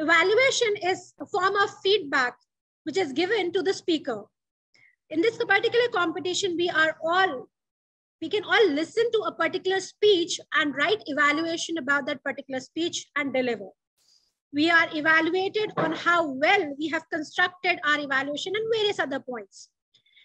Evaluation is a form of feedback which is given to the speaker. In this particular competition, we are all, we can all listen to a particular speech and write evaluation about that particular speech and deliver. We are evaluated on how well we have constructed our evaluation and various other points.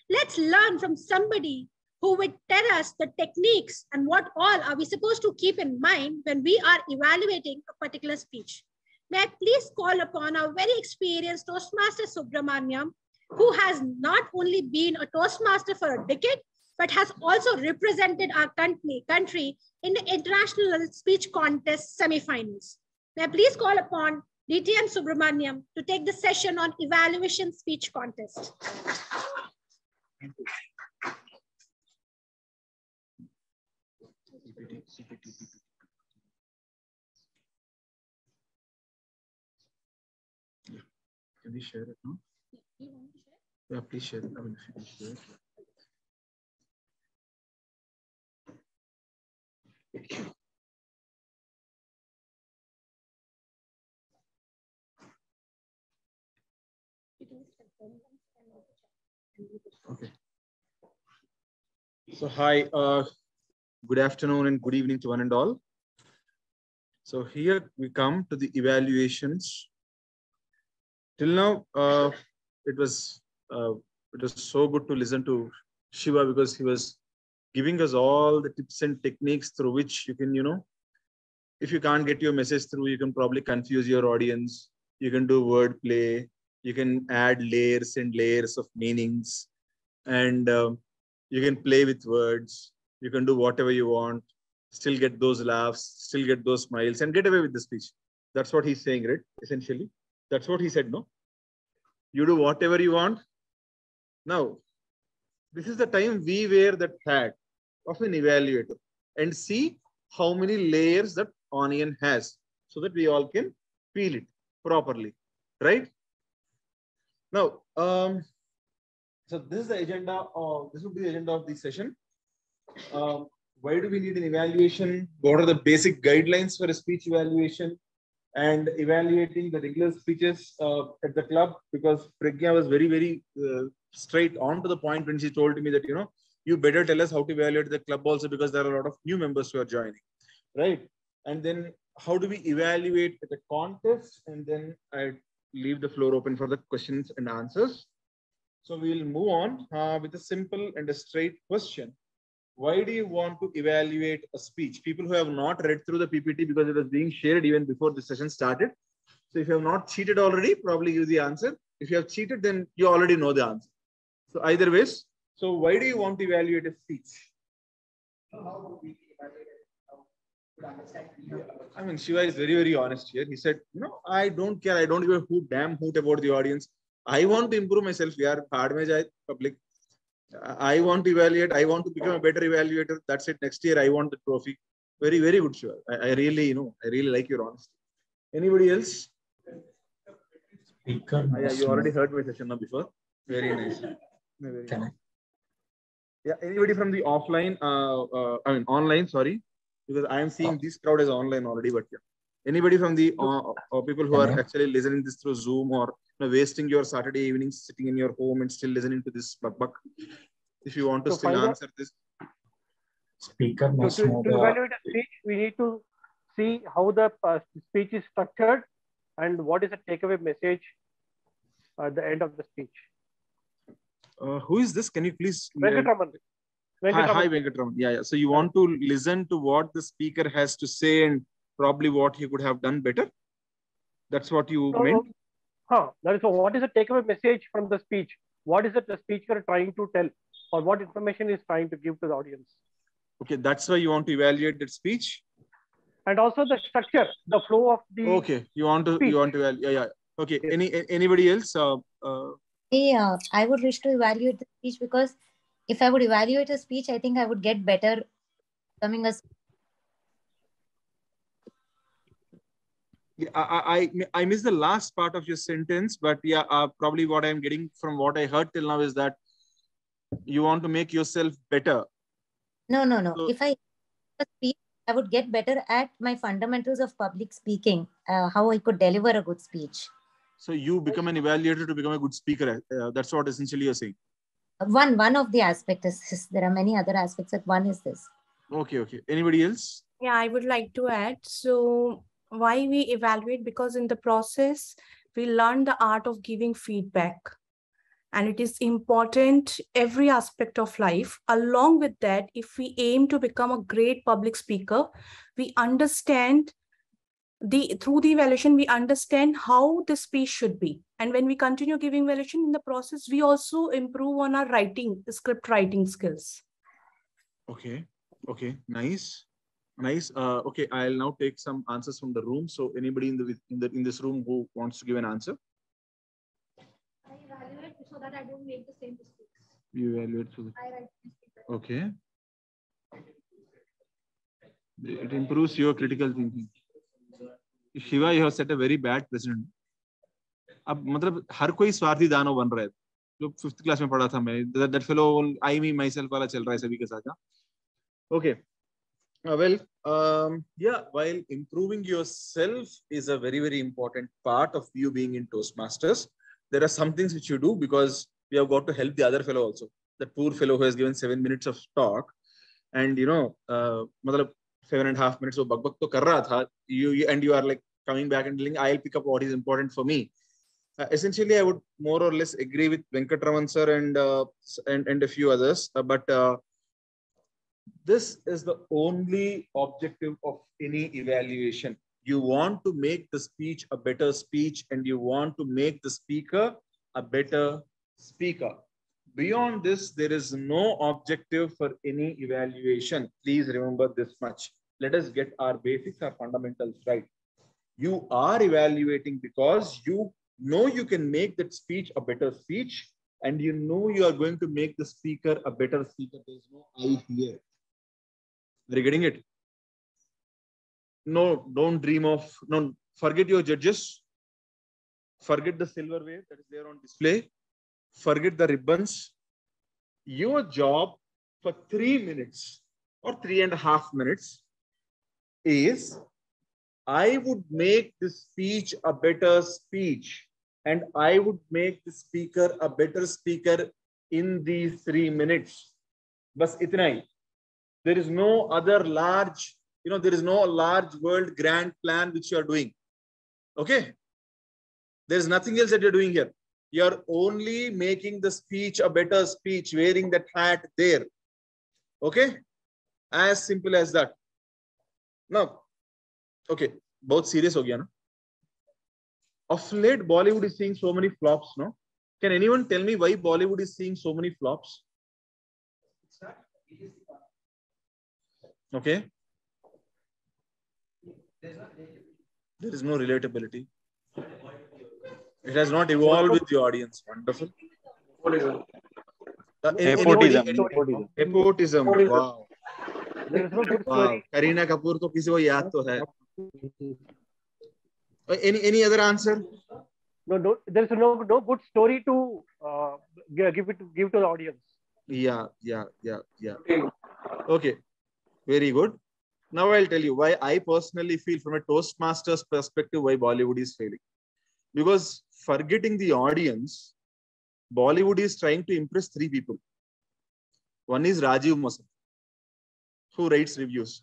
Let's learn from somebody who would tell us the techniques and what all are we supposed to keep in mind when we are evaluating a particular speech. May I please call upon our very experienced Toastmaster Subramanyam, who has not only been a Toastmaster for a decade, but has also represented our country, country in the International Speech Contest semifinals. May I please call upon DTM Subramanyam to take the session on evaluation speech contest. Can we share it now? Yeah, please share it. I mean, share it. Okay. So hi, uh, good afternoon and good evening to one and all. So here we come to the evaluations. Till now, uh, it was uh, it was so good to listen to Shiva because he was giving us all the tips and techniques through which you can, you know, if you can't get your message through, you can probably confuse your audience. You can do wordplay. You can add layers and layers of meanings, and um, you can play with words. You can do whatever you want. Still get those laughs. Still get those smiles, and get away with the speech. That's what he's saying, right? Essentially, that's what he said. No, you do whatever you want. Now, this is the time we wear that hat of an evaluator and see how many layers that onion has so that we all can peel it properly, right? Now, um, so this is the agenda of, this will be the agenda of the session. Um, why do we need an evaluation? What are the basic guidelines for a speech evaluation? And evaluating the regular speeches uh, at the club because Pragya was very, very uh, straight on to the point when she told me that, you know, you better tell us how to evaluate the club also because there are a lot of new members who are joining, right? And then how do we evaluate the contest? And then I leave the floor open for the questions and answers. So we'll move on uh, with a simple and a straight question. Why do you want to evaluate a speech? People who have not read through the PPT because it was being shared even before the session started. So if you have not cheated already, probably give the answer. If you have cheated, then you already know the answer. So either ways, so why do you want to evaluate a speech? I mean, Shiva is very, very honest here. He said, you know, I don't care. I don't a hoot, damn hoot about the audience. I want to improve myself. We are hard public. I want to evaluate. I want to become a better evaluator. That's it. Next year, I want the trophy. Very, very good, Shiva. I, I really, you know, I really like your honesty. Anybody else? Speaker. Ah, yeah, you already heard my session now before. Very nice. Very Can I? Yeah, anybody from the offline, uh, uh, I mean online, sorry, because I am seeing this crowd is online already, but yeah. Anybody from the uh, uh, people who are actually listening this through Zoom or you know, wasting your Saturday evening sitting in your home and still listening to this buck buck. If you want to So still answer this, Speaker So must to, to evaluate a speech, we need to see how the uh, speech is structured and what is the takeaway message at the end of the speech. uh, who is this? Can you please? Venkatraman. Hi, Venkatraman. hi, Venkatraman. Yeah, yeah. So you want to listen to what the speaker has to say and probably what he could have done better. That's what you So, meant. huh, that is so what is the takeaway message from the speech? What is it the speaker trying to tell or what information is trying to give to the audience? Okay, that's why you want to evaluate that speech. And also the structure, the flow of the Okay, you want to Speech. you want to evaluate. Yeah, yeah. Okay. Yes. Any anybody else? Uh, uh, Yeah, I would wish to evaluate the speech because if I would evaluate a speech, I think I would get better becoming a yeah, I, I I I missed the last part of your sentence, but yeah, uh, probably what I'm getting from what I heard till now is that you want to make yourself better. no, no, no. So- If I speech, I would get better at my fundamentals of public speaking, uh, how I could deliver a good speech. So you become an evaluator to become a good speaker. Uh, that's what essentially you're saying. One one of the aspects is this. there are many other aspects, but one is this. Okay, okay. Anybody else? Yeah, I would like to add. So why we evaluate? Because in the process, we learn the art of giving feedback. And it is important every aspect of life. Along with that, if we aim to become a great public speaker, we understand the through the evaluation, we understand how the speech should be. And when we continue giving evaluation in the process, we also improve on our writing, script writing skills. Okay, okay, nice, nice. Uh, okay, I'll now take some answers from the room. So anybody in the in the in this room who wants to give an answer? I evaluate so that I don't make the same mistakes. You evaluate so that I write mistakes. Okay. It improves your critical thinking. Shiva, you have set a very bad precedent. अब मतलब हर कोई स्वार्थी दानव बन रहा है जो fifth class में पढ़ा था मैं that fellow I me myself वाला चल रहा है सभी के साथ okay Uh, well, um, yeah, while improving yourself is a very, very important part of you being in Toastmasters, there are some things which you do because we have got to help the other fellow also. That poor fellow who has given seven minutes of talk, and you know, uh, matlab seven and a half minutes of bug bug to kar raha tha, you, you and you are like coming back and telling I'll pick up what is important for me. Uh, essentially, I would more or less agree with Venkatraman sir and uh, and and a few others, uh, but uh, this is the only objective of any evaluation you want to make the speech a better speech and you want to make the speaker a better speaker Beyond this, there is no objective for any evaluation. Please remember this much. Let us get our basics, our fundamentals right. You are evaluating because you know you can make that speech a better speech and you know you are going to make the speaker a better speaker. There's no I here. Are you getting it? No, don't dream of, no, forget your judges. Forget the silverware that is there on display forget the ribbons. Your job for three minutes or three and a half minutes is I would make this speech a better speech and I would make the speaker a better speaker in these three minutes. Bas itna hi. There is no other large, you know, there is no large world grand plan which you are doing. Okay? There is nothing else that you're doing here you're only making the speech a better speech, wearing that hat there. Okay? As simple as that. Now, okay, both serious ho gaya na? Of late, Bollywood is seeing so many flops, no? Can anyone tell me why Bollywood is seeing so many flops? Okay. There is no relatability. It has not evolved with the audience. Wonderful. Uh, Nepotism. Nepotism. Wow. Kareena Kapoor तो किसी को याद तो है. Uh, Any any other answer? No, no, there is no no good story to uh, gi- give it give to the audience. Yeah, yeah, yeah, yeah. Okay, very good. Now I'll tell you why I personally feel from a Toastmasters perspective why Bollywood is failing. Because forgetting the audience, Bollywood is trying to impress three people. One is Rajeev Masand, who writes reviews.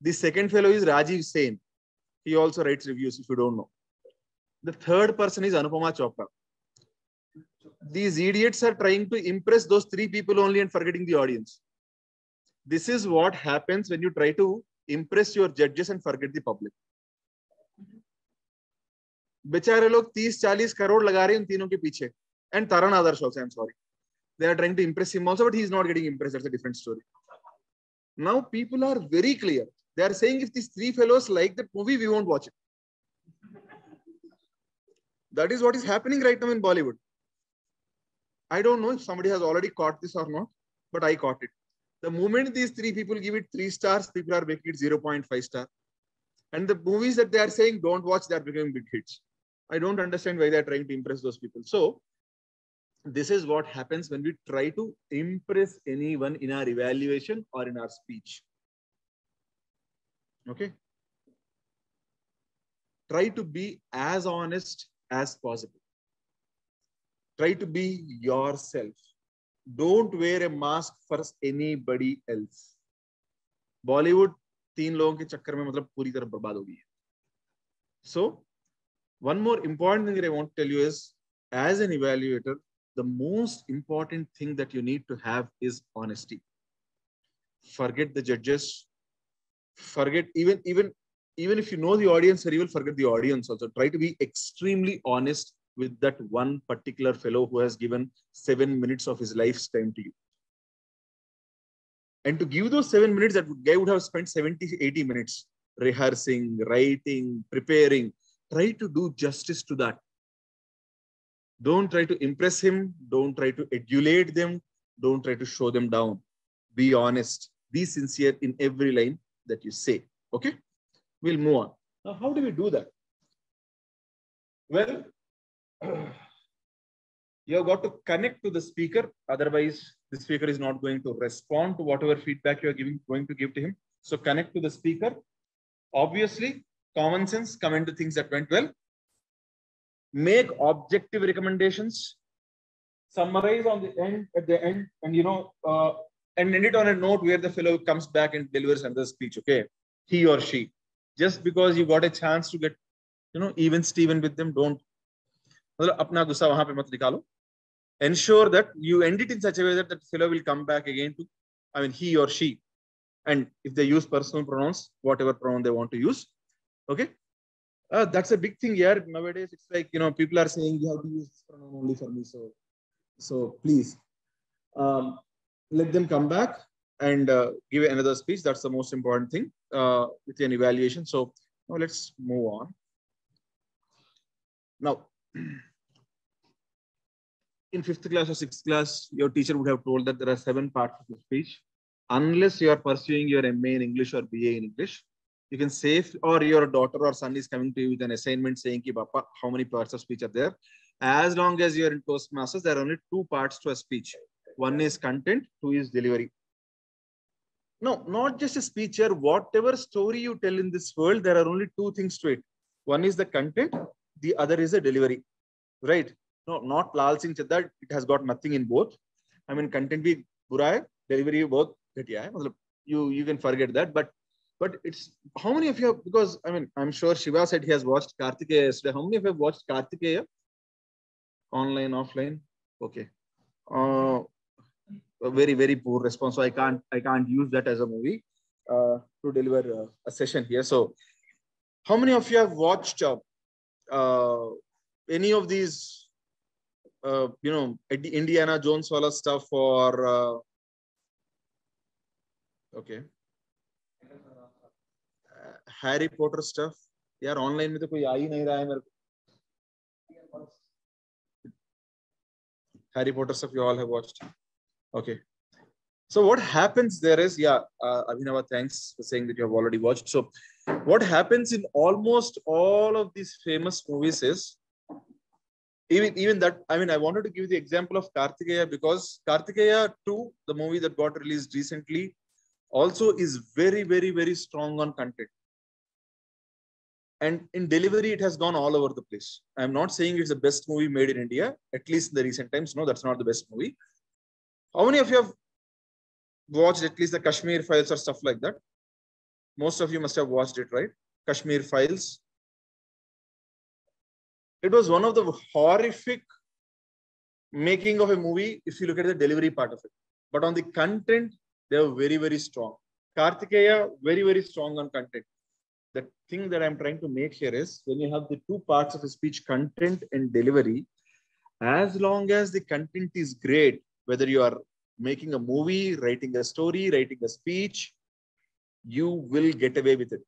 The second fellow is Rajiv Sen. He also writes reviews, if you don't know. The third person is Anupama Chopra. These idiots are trying to impress those three people only and forgetting the audience This is what happens when you try to impress your judges and forget the public. बेचारे लोग 30 40 करोड़ लगा रहे हैं उन तीनों के पीछे and Taran Adarsh also I am sorry they are trying to impress him also but he is not getting impressed that's a different story now people are very clear they are saying if these three fellows like that movie we won't watch it that is what is happening right now in bollywood i don't know if somebody has already caught this or not but i caught it the moment these three people give it three stars people are making it 0.5 star and the movies that they are saying don't watch they are becoming big hits I don't understand why they're trying to impress those people. So this is what happens when we try to impress anyone in our evaluation or in our speech. Okay. Try to be as honest as possible. Try to be yourself. Don't wear a mask for anybody else Bollywood तीन लोगों के चक्कर में मतलब पूरी तरह बर्बाद हो गई है। So one more important thing I want tell you is as an evaluator the most important thing that you need to have is honesty forget the जजेस forget even even even if you know the audience very will forget the audience also try to be extremely honest with that one particular fellow who has given seven minutes of his life's time to you and to give those seven minutes, that guy would have spent 70, 80 minutes rehearsing, writing, preparing. Try to do justice to that. Don't try to impress him. Don't try to adulate them. Don't try to show them down. Be honest. Be sincere in every line that you say. Okay? We'll move on. Now, how do we do that? Well, you have got to connect to the speaker. Otherwise, the speaker is not going to respond to whatever feedback you are giving, going to give to him. So connect to the speaker. Obviously, common sense, come into things that went well. Make objective recommendations. Summarize on the end, at the end, and you know, uh, and end it on a note where the fellow comes back and delivers another speech. Okay, he or she. Just because you got a chance to get, you know, even Steven with them, don't मतलब अपना गुस्सा वहां पे मत निकालो ensure that you end it in such a way that that fellow will come back again to, I mean, he or she. And if they use personal pronouns, whatever pronoun they want to use, okay. Uh, that's a big thing here nowadays. It's like you know people are saying you have to use this pronoun only for me. So, so please um, let them come back and uh, give another speech. That's the most important thing uh, with an evaluation. So now let's move on. Now. in fifth class or sixth class, your teacher would have told that there are seven parts of the speech. Unless you are pursuing your MA in English or BA in English, you can save, or your daughter or son is coming to you with an assignment saying, Ki, Papa, how many parts of speech are there? As long as you're in Toastmasters, there are only two parts to a speech. One is content, two is delivery. No, not just a speech here. Whatever story you tell in this world, there are only two things to it. One is the content, the other is the delivery, right? No, not Lal Singh Chaddha. It has got nothing in both. I mean, content be bura delivery both hai. You you can forget that. But but it's how many of you have, because I mean I'm sure Shiva said he has watched Kartikeya yesterday. How many of you have watched Kartikeya? Online, offline? Okay. Uh, a very very poor response. So I can't I can't use that as a movie uh, to deliver uh, a session here. So how many of you have watched uh, uh, any of these uh, you know, Indiana Jones wala stuff or uh, okay, uh, Harry Potter stuff. यार online में तो कोई आ ही नहीं रहा है मेरे को Harry Potter stuff you all have watched. Okay. So what happens there is, yeah, uh, Abhinava, thanks for saying that you have already watched. So what happens in almost all of these famous movies is even even that i mean i wanted to give the example of kartikeya because kartikeya 2 the movie that got released recently also is very very very strong on content. And in delivery it has gone all over the place. I'm not saying it's the best movie made in india at least in the recent times. No that's not the best movie. How many of you have watched at least the kashmir files or stuff like that most of you must have watched it right kashmir files it was one of the horrific making of a movie if you look at the delivery part of it. But on the content, they were very, very strong. Kartikeya, very, very strong on content. The thing that I'm trying to make here is when you have the two parts of a speech, content and delivery, as long as the content is great, whether you are making a movie, writing a story, writing a speech, you will get away with it.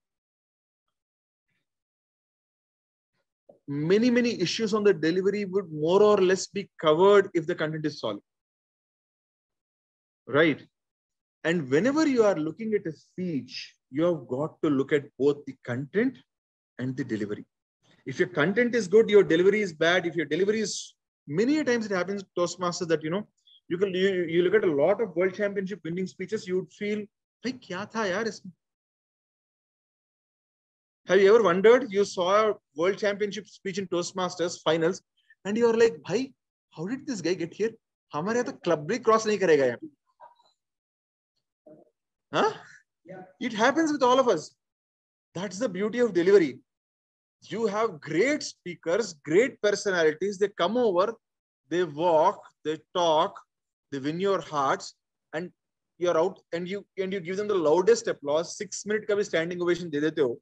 many, many issues on the delivery would more or less be covered if the content is solid. Right. And whenever you are looking at a speech, you have got to look at both the content and the delivery. If your content is good, your delivery is bad. If your delivery is many times it happens Toastmasters that you know you can you, you look at a lot of world championship winning speeches, you would feel, hey, kya tha yaar isme? Have you ever wondered? You saw a world championship speech in Toastmasters finals, and you are like, "Bhai, how did this guy get here? हमारे यहाँ तो club भी cross नहीं करेगा यहाँ Huh? It happens with all of us. That's the beauty of delivery. You have great speakers, great personalities. They come over, they walk, they talk, they win your hearts, and you're out and you and you give them the loudest applause. Six minute ka bhi standing ovation de dete ho.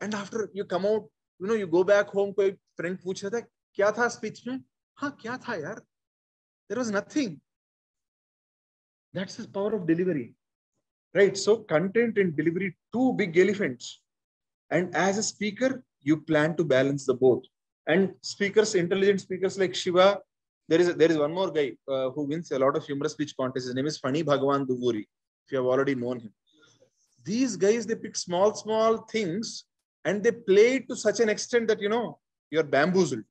And after you come out, you know, you go back home, कोई friend पूछ रहा था क्या था speech में? हाँ क्या था यार? There was nothing. That's the power of delivery right so content and delivery two big elephants and as a speaker you plan to balance the both and speakers intelligent speakers like shiva there is a, there is one more guy uh, who wins a lot of humorous speech contests his name is Phani bhagwan duvuri if you have already known him these guys they pick small small things and they play to such an extent that you know you're bamboozled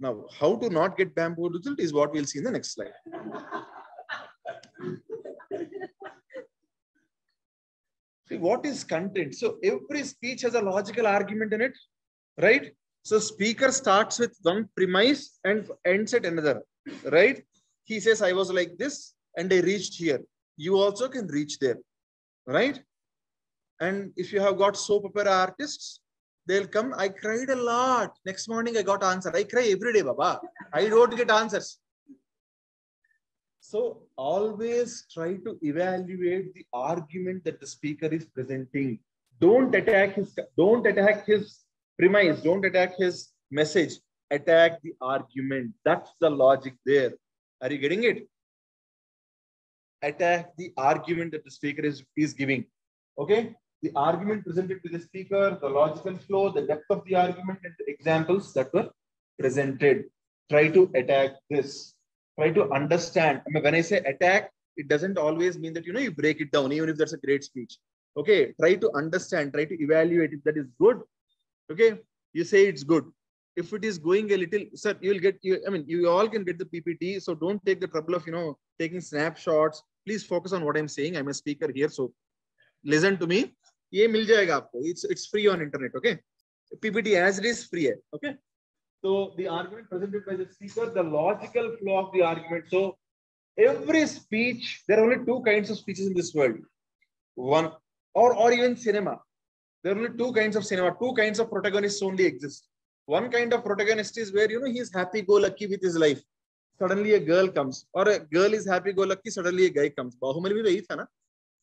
now how to not get bamboozled is what we'll see in the next slide See, what is content? So every speech has a logical argument in it, right? So speaker starts with one premise and ends at another, right? He says, I was like this and I reached here. You also can reach there, right? And if you have got soap opera artists, they'll come. I cried a lot. Next morning, I got answer. I cry every day, Baba. I don't get answers. So always try to evaluate the argument that the speaker is presenting. Don't attack his don't attack his premise, don't attack his message, attack the argument. That's the logic there. Are you getting it? Attack the argument that the speaker is, is giving. Okay? The argument presented to the speaker, the logical flow, the depth of the argument, and the examples that were presented. Try to attack this try to understand. I mean, when I say attack, it doesn't always mean that you know you break it down, even if that's a great speech. Okay, try to understand, try to evaluate if that is good Okay, you say it's good. If it is going a little, sir, you'll get you. I mean, you all can get the PPT, so don't take the trouble of you know taking snapshots. Please focus on what I'm saying. I'm a speaker here, so listen to me. ये मिल जाएगा आपको. It's it's free on internet. Okay, PPT as it is free. Okay. So the argument presented by the speaker, the logical flow of the argument. So every speech, there are only two kinds of speeches in this world. One, or, or even cinema. There are only two kinds of cinema, two kinds of protagonists only exist. One kind of protagonist is where, you know, he is happy-go-lucky with his life. Suddenly a girl comes. Or a girl is happy-go-lucky, suddenly a guy comes. Bahumali bhi wahi tha na.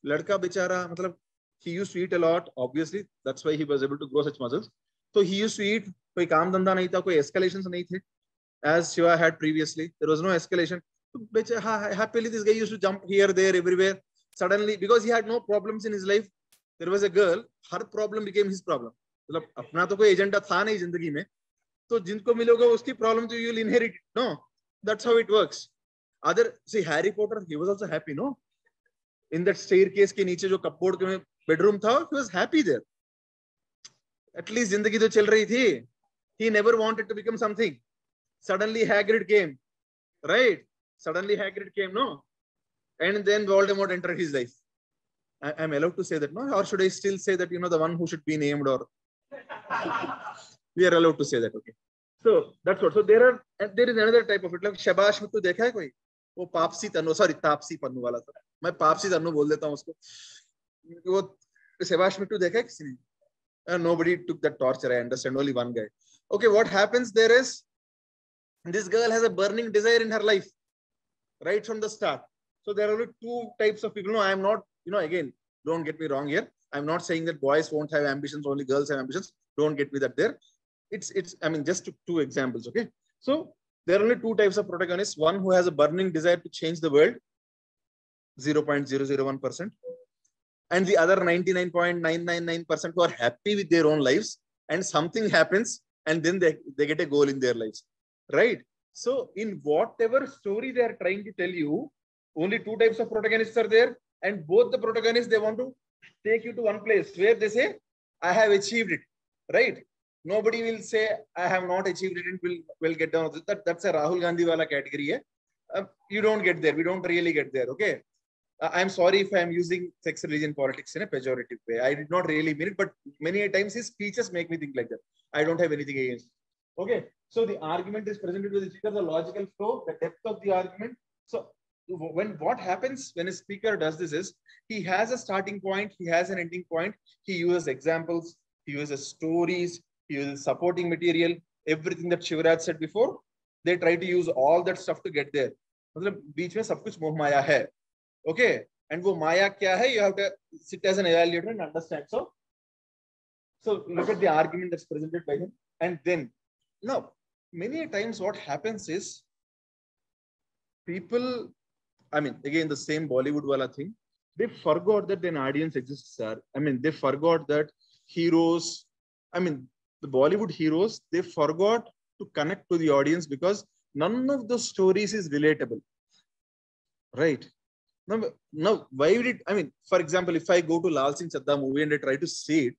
Ladka bichara, matlab, he used to eat a lot, obviously. That's why he was able to grow such muscles. So he used to eat कोई काम धंधा नहीं था कोई escalations नहीं थे as Shiva had previously there was no escalation so happily this guy used to jump here there everywhere suddenly because he had no problems in his life there was a girl her problem became his problem मतलब अपना तो कोई agenda था नहीं ज़िंदगी में तो जिनको मिलोगे उसकी प्रॉब्लम तो you inherit know that's how it works other see Harry Potter he was also happy know in that staircase के नीचे जो कपबोर्ड के बेडरूम था he was happy there at least ज़िंदगी तो चल रही थी. He never wanted to become something suddenly Hagrid came right suddenly Hagrid came know and then Voldemort enter his life I, am allowed to say that, no? Or should I still say that, you know, the one who should be named or... we are allowed to say that, okay. So that's what. So there are, and there is another type of it. Like Shabash Mittu देखा है कोई? वो पापसी तनु, sorry, Taapsee Pannu वाला था. मैं पापसी तनु बोल देता हूँ उसको. वो शबाश मिट्टू देखा है किसी ने? Uh, nobody took that torture. I understand. Only one guy okay what happens there is this girl has a burning desire in her life right from the start so there are only two types of people no i am not you know again don't get me wrong here. I'm not saying that boys won't have ambitions only girls have ambitions. Don't get me that there. It's it's i mean just two examples okay? So there are only two types of protagonists. One who has a burning desire to change the world 0.001% and the other 99.999% who are happy with their own lives and something happens and then they, they get a goal in their lives right? So in whatever story they are trying to tell you only two types of protagonists are there and both the protagonists they want to take you to one place where they say i have achieved it right nobody will say i have not achieved it and will will get down that that's a rahul gandhi wala category uh, you don't get there we don't really get there okay uh, I'm sorry if I'm using sex, religion, politics in a pejorative way. I did not really mean it, but many a times his speeches make me think like that. I don't have anything against. Okay, so the argument is presented with the speaker, the logical flow, the depth of the argument. So when what happens when a speaker does this is he has a starting point, he has an ending point, he uses examples, he uses stories, he uses supporting material, everything that Shivraj said before. They try to use all that stuff to get there. मतलब बीच में सब कुछ मोह माया है okay and वो माया क्या है you have to sit as an evaluator and understand so so look at the argument that's presented by him and then now many times what happens is people i mean again the same bollywood wala thing. They forgot that an audience exists sir. I mean they forgot that heroes i mean the bollywood heroes they forgot to connect to the audience because none of the stories is relatable. Right? Now, now why would it i mean for example if i go to lal singh chadda movie and i try to see it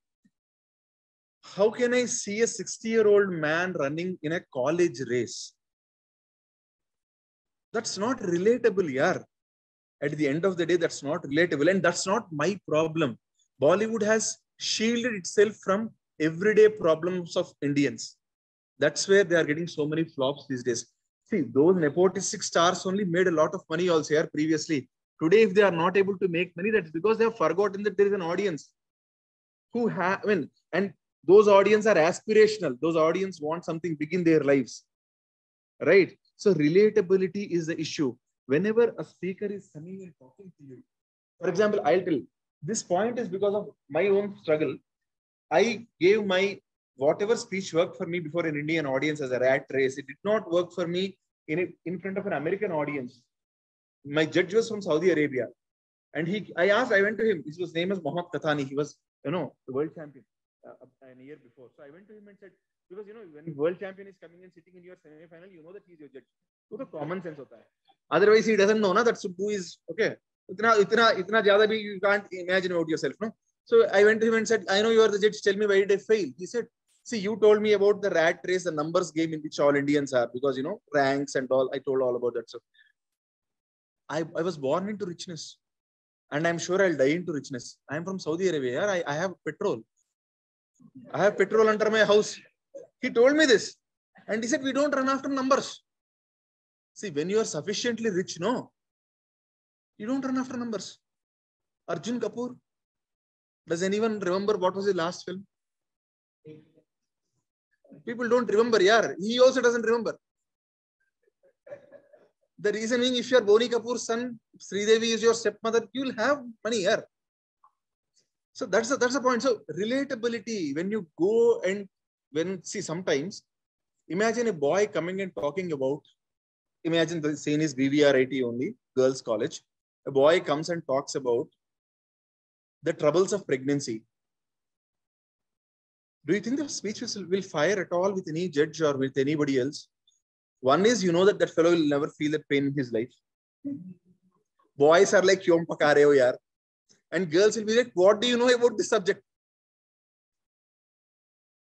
how can i see a 60 year old man running in a college race that's not relatable yaar. At the end of the day that's not relatable and that's not my problem. Bollywood has shielded itself from everyday problems of indians. That's where they are getting so many flops these days. See those nepotistic stars only made a lot of money also here previously. Today if they are not able to make money that's because they have forgotten that there is an audience who have i mean and those audience are aspirational. Those audience want something big in their lives. Right so relatability is the issue. Whenever a speaker is coming and talking to you for example i'll tell this point is because of my own struggle. I gave my whatever speech worked for me before an indian audience as a rat race. It did not work for me in it in front of an american audience. My judge was from saudi arabia. And he i asked i went to him. His name is mohammad Qahtani. He was you know the world champion uh, year before. So I went to him and said, because you know, when world champion is coming and sitting in your semi-final, you know that he's your judge. So the common sense hota hai. Otherwise, he doesn't know na that Subbu is okay. Itna, itna, itna jyada bhi you can't imagine about yourself, no? So I went to him and said, I know you are the judge. Tell me why did I fail? He said, see, you told me about the rat race, the numbers game in which all Indians are because you know ranks and all. I told all about that. So I, I was born into richness, and I'm sure I'll die into richness. I'm from Saudi Arabia. I, I have petrol. I have petrol under my house. He told me this. And he said, we don't run after numbers. See, when you are sufficiently rich, no, you don't run after numbers. Arjun Kapoor, does anyone remember what was his last film? People don't remember, yeah. He also doesn't remember. The reason being, if you are Boney Kapoor's son, Sridevi is your stepmother, you'll have money here. So that's the, that's the point. So relatability, when you go and when see sometimes, imagine a boy coming and talking about, imagine the scene is BVRIT only, girls college. A boy comes and talks about the troubles of pregnancy. Do you think the speech will, fire at all with any judge or with anybody else? One is, you know that that fellow will never feel that pain in his life. Boys are like, kyom pakare yaar? and girls will be like, what do you know about this subject?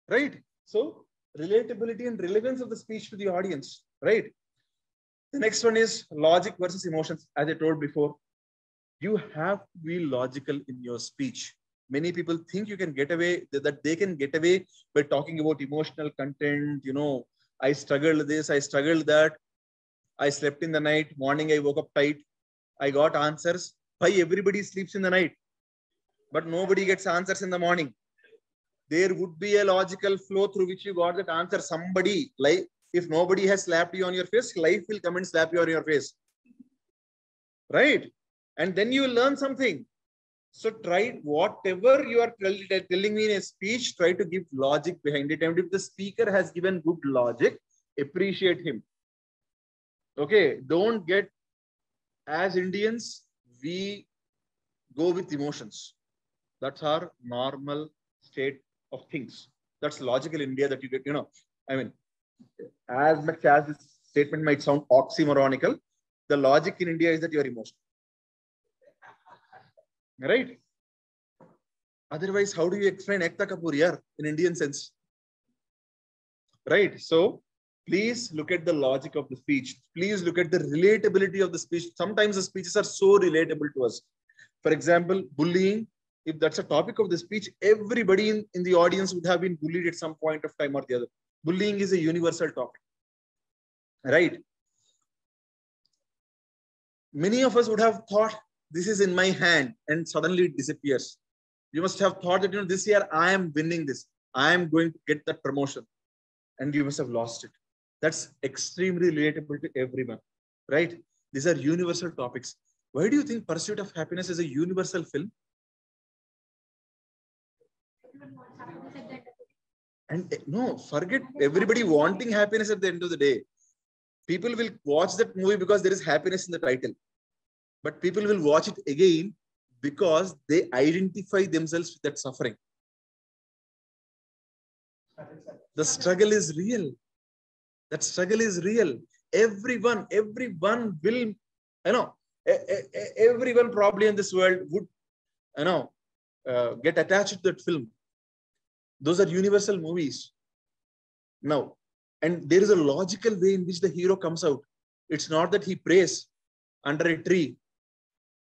Right? So relatability and relevance of the speech to the audience, right? The next one is logic versus emotions. As I told before, you have to be logical in your speech. Many people think you can get away, that they can get away by talking about emotional content. You know, I struggled this, I struggled that. I slept in the night, morning I woke up tight. I got answers why everybody sleeps in the night but nobody gets answers in the morning there would be a logical flow through which you got that answer. Somebody like if nobody has slapped you on your face life will come and slap you on your face. Right? And then you learn something. So try whatever you are telling me in a speech try to give logic behind it. And if the speaker has given good logic appreciate him. Okay? Don't get as indians we go with emotions. That's our normal state of things. That's logical in India that you get, you know, I mean, as much as this statement might sound oxymoronical, the logic in India is that you are emotional. Right? Otherwise, how do you explain Ekta Kapoor here in Indian sense? Right? So, please look at the logic of the speech. Please look at the relatability of the speech. Sometimes the speeches are so relatable to us. For example, bullying, if that's a topic of the speech, everybody in, in the audience would have been bullied at some point of time or the other. Bullying is a universal topic, right? Many of us would have thought this is in my hand and suddenly it disappears. You must have thought that, you know, this year I am winning this. I am going to get that promotion and you must have lost it. That's extremely relatable to everyone, right? These are universal topics. Why do you think Pursuit of Happiness is a universal film? And eh, no, forget everybody wanting happiness at the end of the day. People will watch that movie because there is happiness in the title. But people will watch it again because they identify themselves with that suffering. The struggle is real. That struggle is real. Everyone, everyone will, you know, everyone probably in this world would, you know, uh, get attached to that film. Those are universal movies. Now, and there is a logical way in which the hero comes out. It's not that he prays under a tree.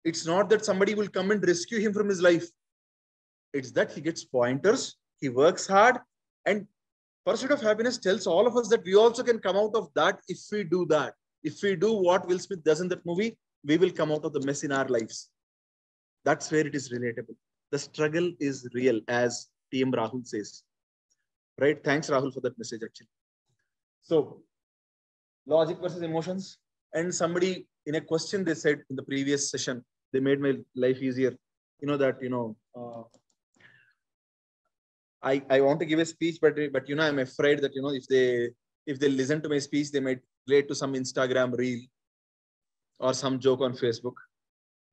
It's not that somebody will come and rescue him from his life. It's that he gets pointers, he works hard, and Pursuit of Happiness tells all of us that we also can come out of that if we do that. If we do what Will Smith does in that movie, we will come out of the mess in our lives. That's where it is relatable. The struggle is real, as TM Rahul says. Right? Thanks, Rahul, for that message, actually. So, logic versus emotions. And somebody in a question they said in the previous session, they made my life easier. You know that, you know, uh, I, I want to give a speech, but but you know, I'm afraid that you know, if they if they listen to my speech, they might relate to some Instagram reel or some joke on Facebook.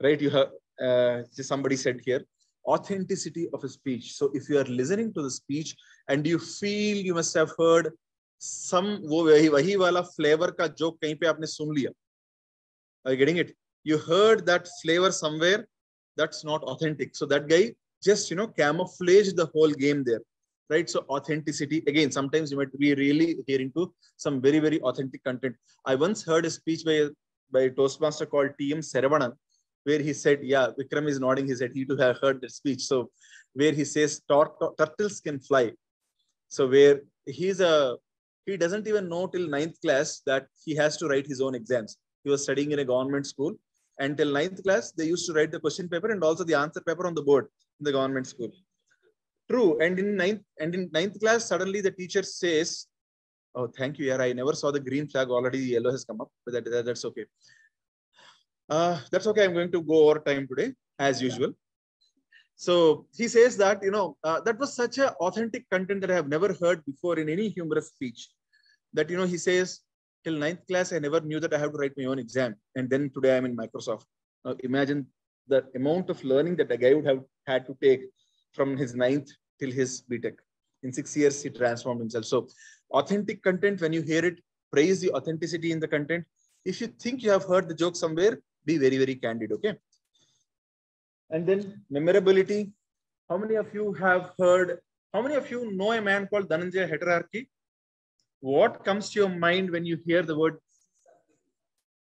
Right? You have uh, somebody said here, authenticity of a speech. So if you are listening to the speech and you feel you must have heard some वो वही वही वाला flavor का joke कहीं पे आपने सुन लिया. Are you getting it? You heard that flavor somewhere. That's not authentic. So that guy just you know camouflage the whole game there right so authenticity again sometimes you might be really hearing to some very very authentic content i once heard a speech by by toastmaster called tm seravanan where he said yeah vikram is nodding his head he too have heard the speech so where he says turtles can fly so where he's a he doesn't even know till ninth class that he has to write his own exams he was studying in a government school until ninth class they used to write the question paper and also the answer paper on the board in the government school. True. And in ninth and in ninth class, suddenly the teacher says, "Oh, thank you, yeah. I never saw the green flag. Already the yellow has come up, but that, that that's okay. Uh, that's okay. I'm going to go over time today, as usual. So he says that you know uh, that was such an authentic content that I have never heard before in any humorous speech. That you know he says till ninth class I never knew that I have to write my own exam, and then today I'm in Microsoft. Imagine the amount of learning that a guy would have had to take from his ninth till his BTech. In six years, he transformed himself. So authentic content, when you hear it, praise the authenticity in the content. If you think you have heard the joke somewhere, be very, very candid, okay? And then memorability. How many of you have heard, how many of you know a man called Dananjaya Hettiarachchi? What comes to your mind when you hear the word,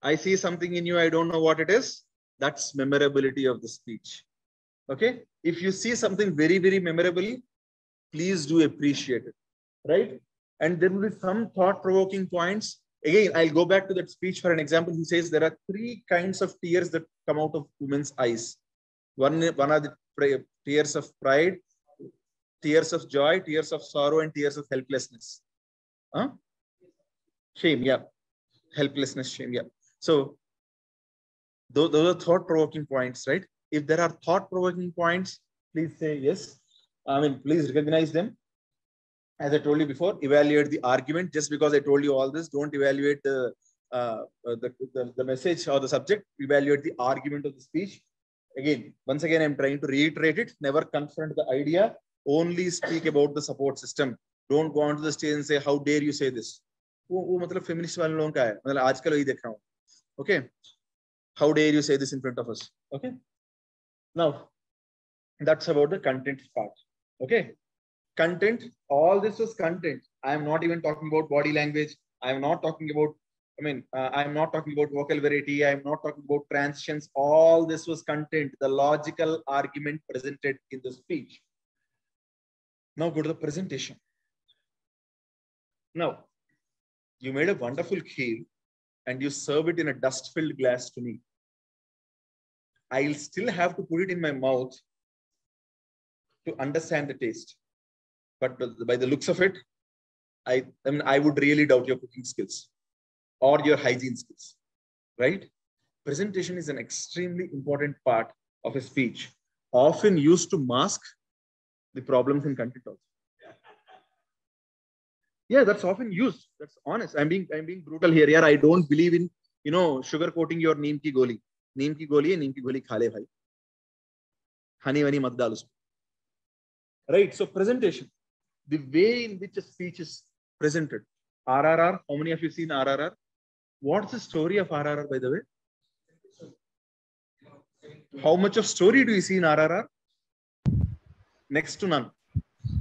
I see something in you, I don't know what it is? That's memorability of the speech. Okay. If you see something very, very memorably, please do appreciate it. Right. And there will be some thought provoking points. Again, I'll go back to that speech for an example. He says there are three kinds of tears that come out of women's eyes. One, one are the tears of pride, tears of joy, tears of sorrow, and tears of helplessness. Huh? Shame, yeah. Helplessness, shame, yeah. So those, those are thought-provoking points, right? If there are thought-provoking points, please say yes. I mean, please recognize them As I told you before, evaluate the argument. Just because I told you all this, don't evaluate the, uh, the, the, the message or the subject. Evaluate the argument of the speech. Again, once again, I'm trying to reiterate it. Never confront the idea. Only speak about the support system. Don't go onto the stage and say, how dare you say this? वो वो मतलब feminist वाले लोगों का है मतलब आजकल वही देख रहा हूँ okay how dare you say this in front of us? Okay. Now, that's about the content part. Okay. Content, all this was content. I am not even talking about body language. I'm not talking about, I mean, uh, I'm not talking about vocal variety. I'm not talking about transitions. All this was content, the logical argument presented in the speech. Now go to the presentation. Now, you made a wonderful kheer and you serve it in a dust-filled glass to me. I'll still have to put it in my mouth to understand the taste but by the looks of it, I, I mean, I would really doubt your cooking skills or your hygiene skills, right? Presentation is an extremely important part of a speech, often used to mask the problems in content also. Yeah, that's often used. That's honest. I'm being I'm being brutal here. Yeah, I don't believe in you know sugarcoating your neem ki goli. Neem ki goli and neem ki goli khale bhai. Honey wani mat dal Right. So presentation the way in which a speech is presented. RRR. How many of you seen RRR? What's the story of RRR by the way? How much of story do you see in RRR? Next to none.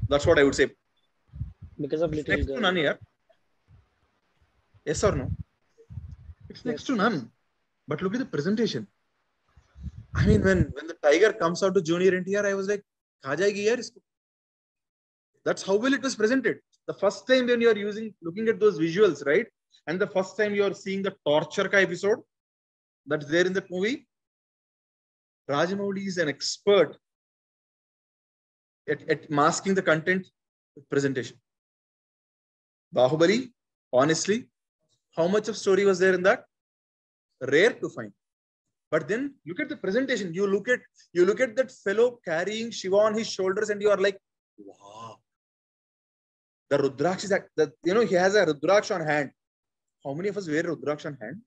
That's what I would say because of little next girl. to none here. Yes or no? It's next to none. But look at the presentation. I mean, when when the tiger comes out to junior NTR, I was like, "Kha jayegi yaar isko." That's how well it was presented. The first time when you are using, looking at those visuals, right? And the first time you are seeing the torture ka episode that's there in that movie, Rajamouli is an expert at, at masking the content with presentation. Baahubali, honestly, how much of story was there in that? Rare to find. But then look at the presentation. You look at you look at that fellow carrying Shiva on his shoulders, and you are like, wow. The Rudraksh is that, you know he has a Rudraksh on hand. How many of us wear Rudraksh on hand?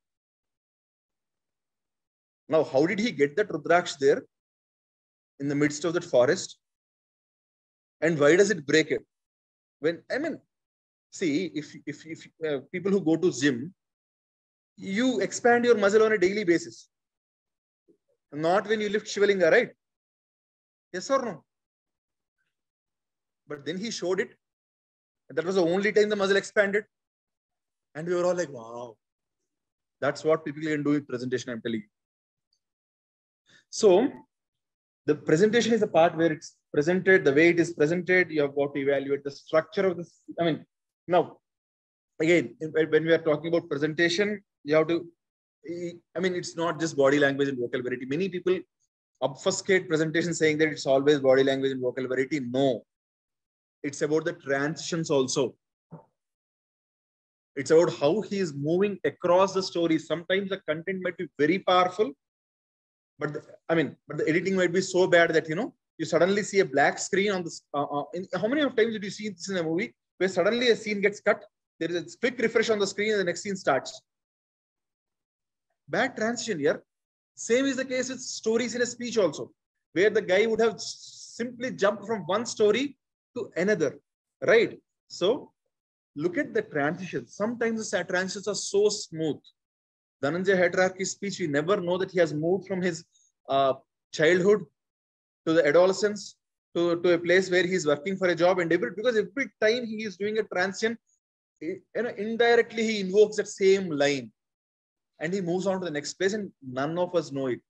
Now, how did he get that Rudraksh there in the midst of that forest? And why does it break it? When I mean, see if if, if uh, people who go to gym you expand your muscle on a daily basis not when you lift shivalinga right yes or no but then he showed it that was the only time the muscle expanded and we were all like wow that's what people can do with presentation i'm telling you so the presentation is the part where it's presented the way it is presented you have got to evaluate the structure of this i mean now, again, when we are talking about presentation, you have to, I mean, it's not just body language and vocal variety. Many people obfuscate presentation saying that it's always body language and vocal variety. No, it's about the transitions also. It's about how he is moving across the story. Sometimes the content might be very powerful, but the, I mean, but the editing might be so bad that you know you suddenly see a black screen on this. Uh, uh, how many of times did you see this in a movie? where suddenly a scene gets cut, there is a quick refresh on the screen and the next scene starts. Bad transition here. Same is the case with stories in a speech also, where the guy would have simply jumped from one story to another, right? So look at the transitions. Sometimes the transitions are so smooth. Dananjaya Hettiarachchi's speech, we never know that he has moved from his uh, childhood to the adolescence to, to a place where he's working for a job and every because every time he is doing a transition you know indirectly he invokes that same line and he moves on to the next place and none of us know it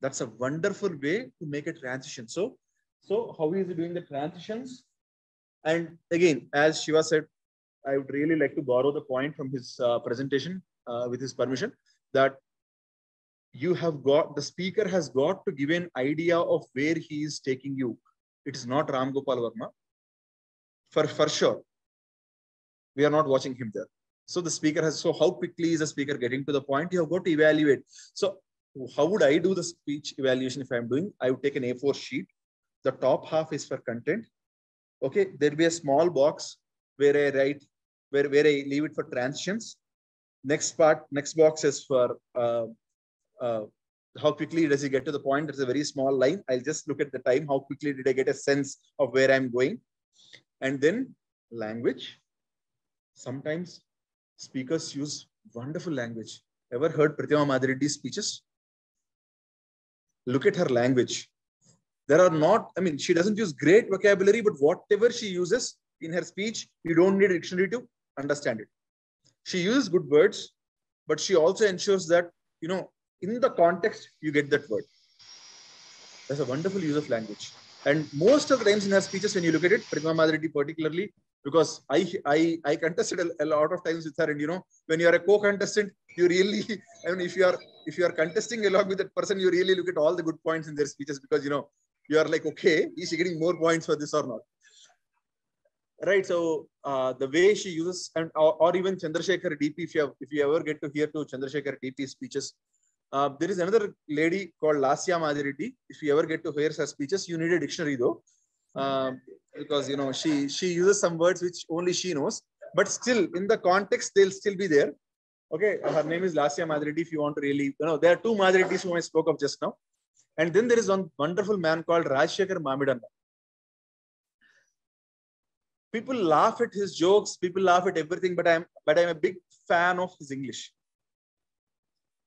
that's a wonderful way to make a transition so so how is he doing the transitions and again as shiva said i would really like to borrow the point from his uh, presentation uh, with his permission that you have got the speaker has got to give an idea of where he is taking you it is not Ram Gopal Varma. For, for sure, we are not watching him there. So the speaker has, so how quickly is the speaker getting to the point? You have got to evaluate. So how would I do the speech evaluation if I'm doing? I would take an A4 sheet. The top half is for content. Okay, there'll be a small box where I write, where, where I leave it for transitions. Next part, next box is for uh, uh, how quickly does he get to the point? It's a very small line. I'll just look at the time. How quickly did I get a sense of where I'm going? And then language. Sometimes speakers use wonderful language. Ever heard Pratima Madhireddy's speeches? Look at her language. There are not, I mean, she doesn't use great vocabulary, but whatever she uses in her speech, you don't need a dictionary to understand it. She uses good words, but she also ensures that, you know, in the context, you get that word. That's a wonderful use of language. And most of the times in her speeches, when you look at it, Pratima Madhuri particularly, because I I I contested a, a, lot of times with her, and you know, when you are a co-contestant, you really, I mean, if you are if you are contesting along with that person, you really look at all the good points in their speeches because you know you are like, okay, is she getting more points for this or not? Right. So uh, the way she uses and or, or even Chandrasekhar DP, if you have, if you ever get to hear to Chandrasekhar DP speeches, uh, there is another lady called Lasya Madhuri. If you ever get to hear her speeches, you need a dictionary though, uh, because you know she she uses some words which only she knows. But still, in the context, they'll still be there. Okay, her name is Lasya Madhuri. If you want to really, you know, there are two Madhuri's whom I spoke of just now. And then there is one wonderful man called Rajshekhar Mamidanna. People laugh at his jokes, people laugh at everything, but I'm but I'm a big fan of his English.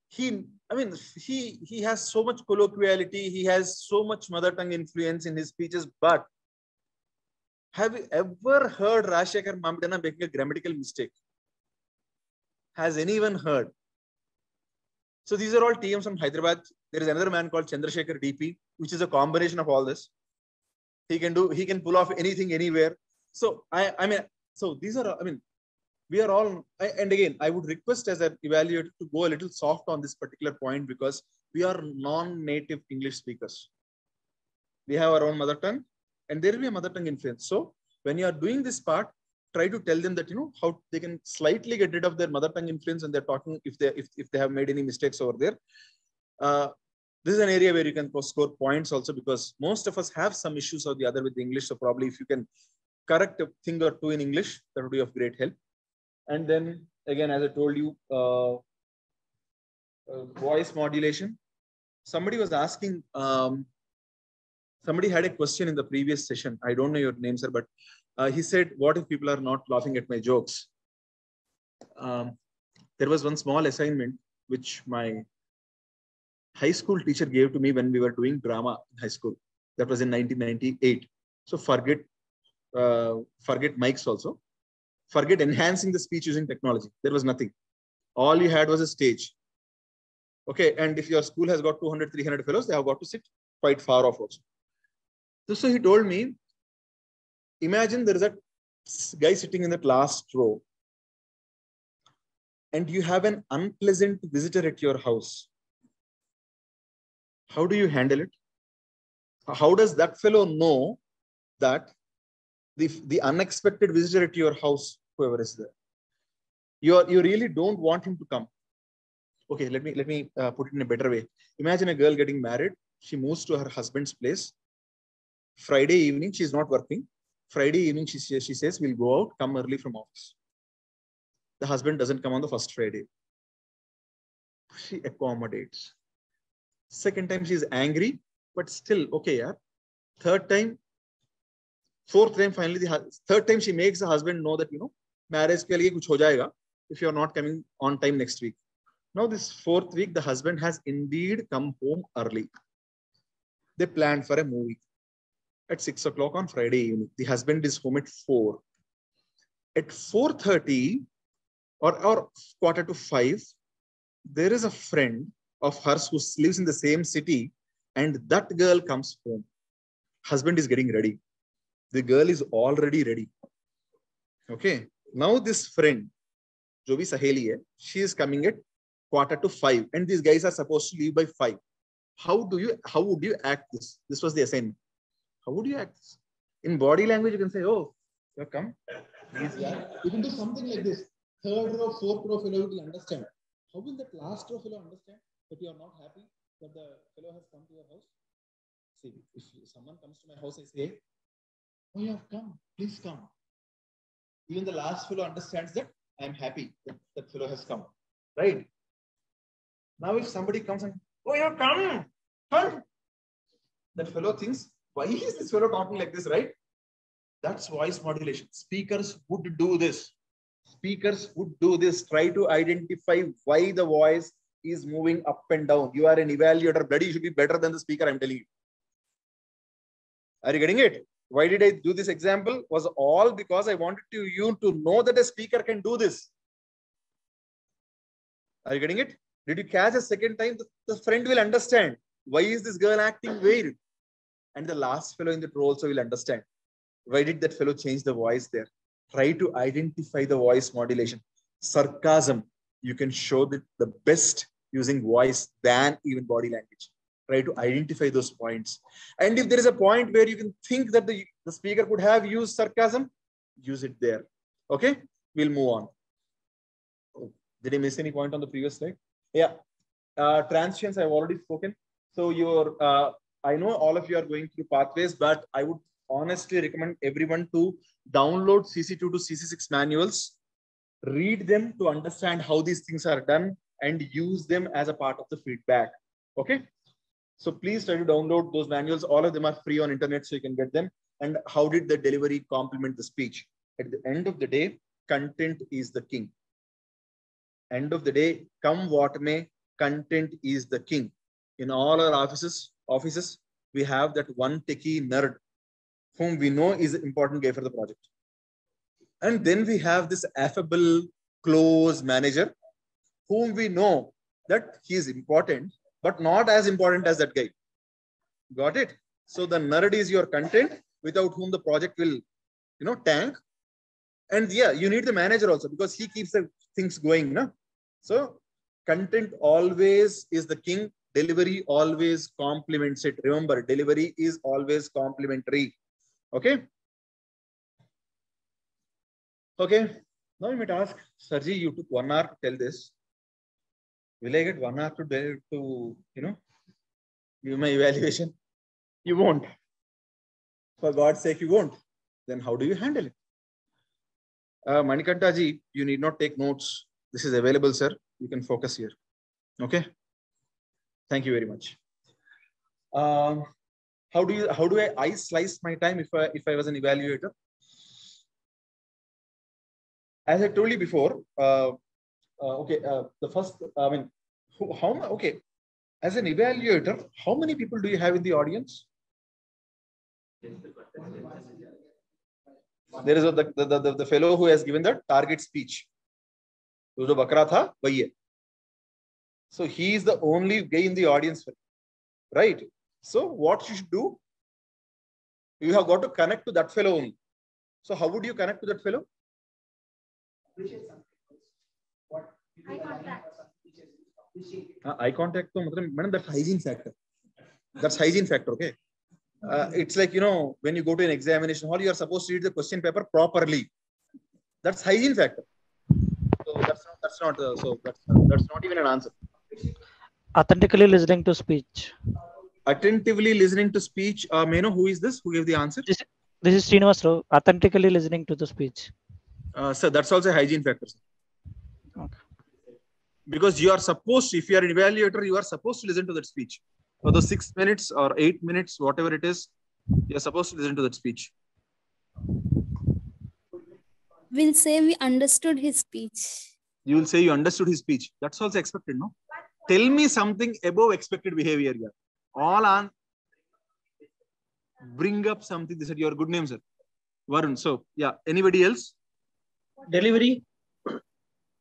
He, I mean, he he has so much colloquiality, he has so much mother tongue influence in his speeches, but have you ever heard Rajshekhar Mamidanna making a grammatical mistake? Has anyone heard? So these are all TMs from Hyderabad. There is another man called Chandrasekhar DP, which is a combination of all this. He can do, he can pull off anything anywhere. So I, I mean, so these are, I mean, we are all, I, and again, I would request as an evaluator to go a little soft on this particular point because we are non-native English speakers. We have our own mother tongue and there will be a mother tongue influence. So when you are doing this part, try to tell them that you know how they can slightly get rid of their mother tongue influence and they're talking if they if, if they have made any mistakes over there. Uh, this is an area where you can score points also because most of us have some issues or the other with the english. So probably if you can correct a thing or two in english that would be of great help. And then again as i told you uh, uh, voice modulation. Somebody was asking um, somebody had a question in the previous session. I don't know your name sir but uh, he said, what if people are not laughing at my jokes? Um, there was one small assignment which my high school teacher gave to me when we were doing drama in high school. That was in 1998. So forget, uh, forget mics also. Forget enhancing the speech using technology. There was nothing. All you had was a stage. Okay, and if your school has got 200, 300 fellows, they have got to sit quite far off also. So, so he told me imagine there is a guy sitting in that last row and you have an unpleasant visitor at your house. How do you handle it? How does that fellow know that the, the unexpected visitor at your house, whoever is there, you, are, you really don't want him to come. Okay, let me, let me uh, put it in a better way. Imagine a girl getting married. She moves to her husband's place. Friday evening, she's not working. Friday evening, she, she says, we'll go out, come early from office. The husband doesn't come on the first Friday. She accommodates. Second time, she's angry, but still, okay, yeah. Third time, fourth time, finally, the third time, she makes the husband know that, you know, marriage if you're not coming on time next week. Now, this fourth week, the husband has indeed come home early. They planned for a movie at 6 o'clock on Friday evening. The husband is home at 4. At 4.30 or, or quarter to 5, there is a friend of hers who lives in the same city and that girl comes home. Husband is getting ready. The girl is already ready. Okay. Now this friend, saheli hai, she is coming at quarter to 5 and these guys are supposed to leave by 5. How do you, how would you act this? This was the assignment. How would you act? In body language, you can say, oh, you come. Please, yeah. You can do something like this. Third row, fourth row fellow will understand. How will that last row fellow understand that you are not happy that the fellow has come to your house? See, if someone comes to my house, I say, oh, you have come. Please come. Even the last fellow understands that I am happy that that fellow has come. Right? Now, if somebody comes and, oh, you have come. Come. That fellow thinks why is this fellow talking like this, right? That's voice modulation. Speakers would do this. Speakers would do this. Try to identify why the voice is moving up and down. You are an evaluator. Bloody, you should be better than the speaker, I'm telling you. Are you getting it? Why did I do this example? Was all because I wanted to, you to know that a speaker can do this. Are you getting it? Did you catch a second time? The, the friend will understand why is this girl acting weird, and the last fellow in the row also will understand why did that fellow change the voice there. Try to identify the voice modulation. Sarcasm, you can show the, the best using voice than even body language. Try to identify those points. And if there is a point where you can think that the, the speaker could have used sarcasm, use it there. Okay, we'll move on. Oh, did I miss any point on the previous slide? Yeah, uh, transitions I've already spoken. So your, uh, I know all of you are going through pathways, but I would honestly recommend everyone to download CC2 to CC6 manuals, read them to understand how these things are done and use them as a part of the feedback. Okay. So please try to download those manuals. All of them are free on internet, so you can get them. And how did the delivery complement the speech? At the end of the day, content is the king. End of the day, come what may, content is the king. In all our offices, offices, we have that one techie nerd whom we know is an important guy for the project. And then we have this affable, close manager whom we know that he is important, but not as important as that guy. Got it? So the nerd is your content without whom the project will, you know, tank. And yeah, you need the manager also because he keeps the things going. No? So content always is the king. Delivery always complements it. Remember, delivery is always complementary. Okay. Okay. Now you might ask, Sarji, you took one hour to tell this. Will I get one hour to, to you know, give my evaluation? You won't. For God's sake, you won't. Then how do you handle it? Uh, Manikanta ji, you need not take notes. This is available, sir. You can focus here. Okay. Thank you very much. Um, how do you how do I, I slice my time if I if I was an evaluator? As I told you before, uh, uh, okay, uh, the first, I mean, who, how, okay, as an evaluator, how many people do you have in the audience? There is a, the, the, the, the fellow who has given the target speech. जो बकरा था वही है so he is the only guy in the audience right? So what you should do you have got to connect to that fellow only. So how would you connect to that fellow? Eye contact. uh, eye contact to madam that's hygiene factor. That's hygiene factor okay? Uh, it's like you know when you go to an examination hall you are supposed to read the question paper properly. That's hygiene factor. So that's not that's not uh, so that's that's not even an answer authentically listening to speech attentively listening to speech uh, may know who is this who gave the answer this, this is Srinivas Rao. authentically listening to the speech uh, so that's also a hygiene factor sir. okay because you are supposed if you are an evaluator, you are supposed to listen to that speech. For the six minutes or eight minutes, whatever it is, you're supposed to listen to that speech. We'll say we understood his speech. You will say you understood his speech. That's also expected, no? Tell me something above expected behavior here. All on bring up something. They said your good name, sir. Varun. So yeah, anybody else? Delivery.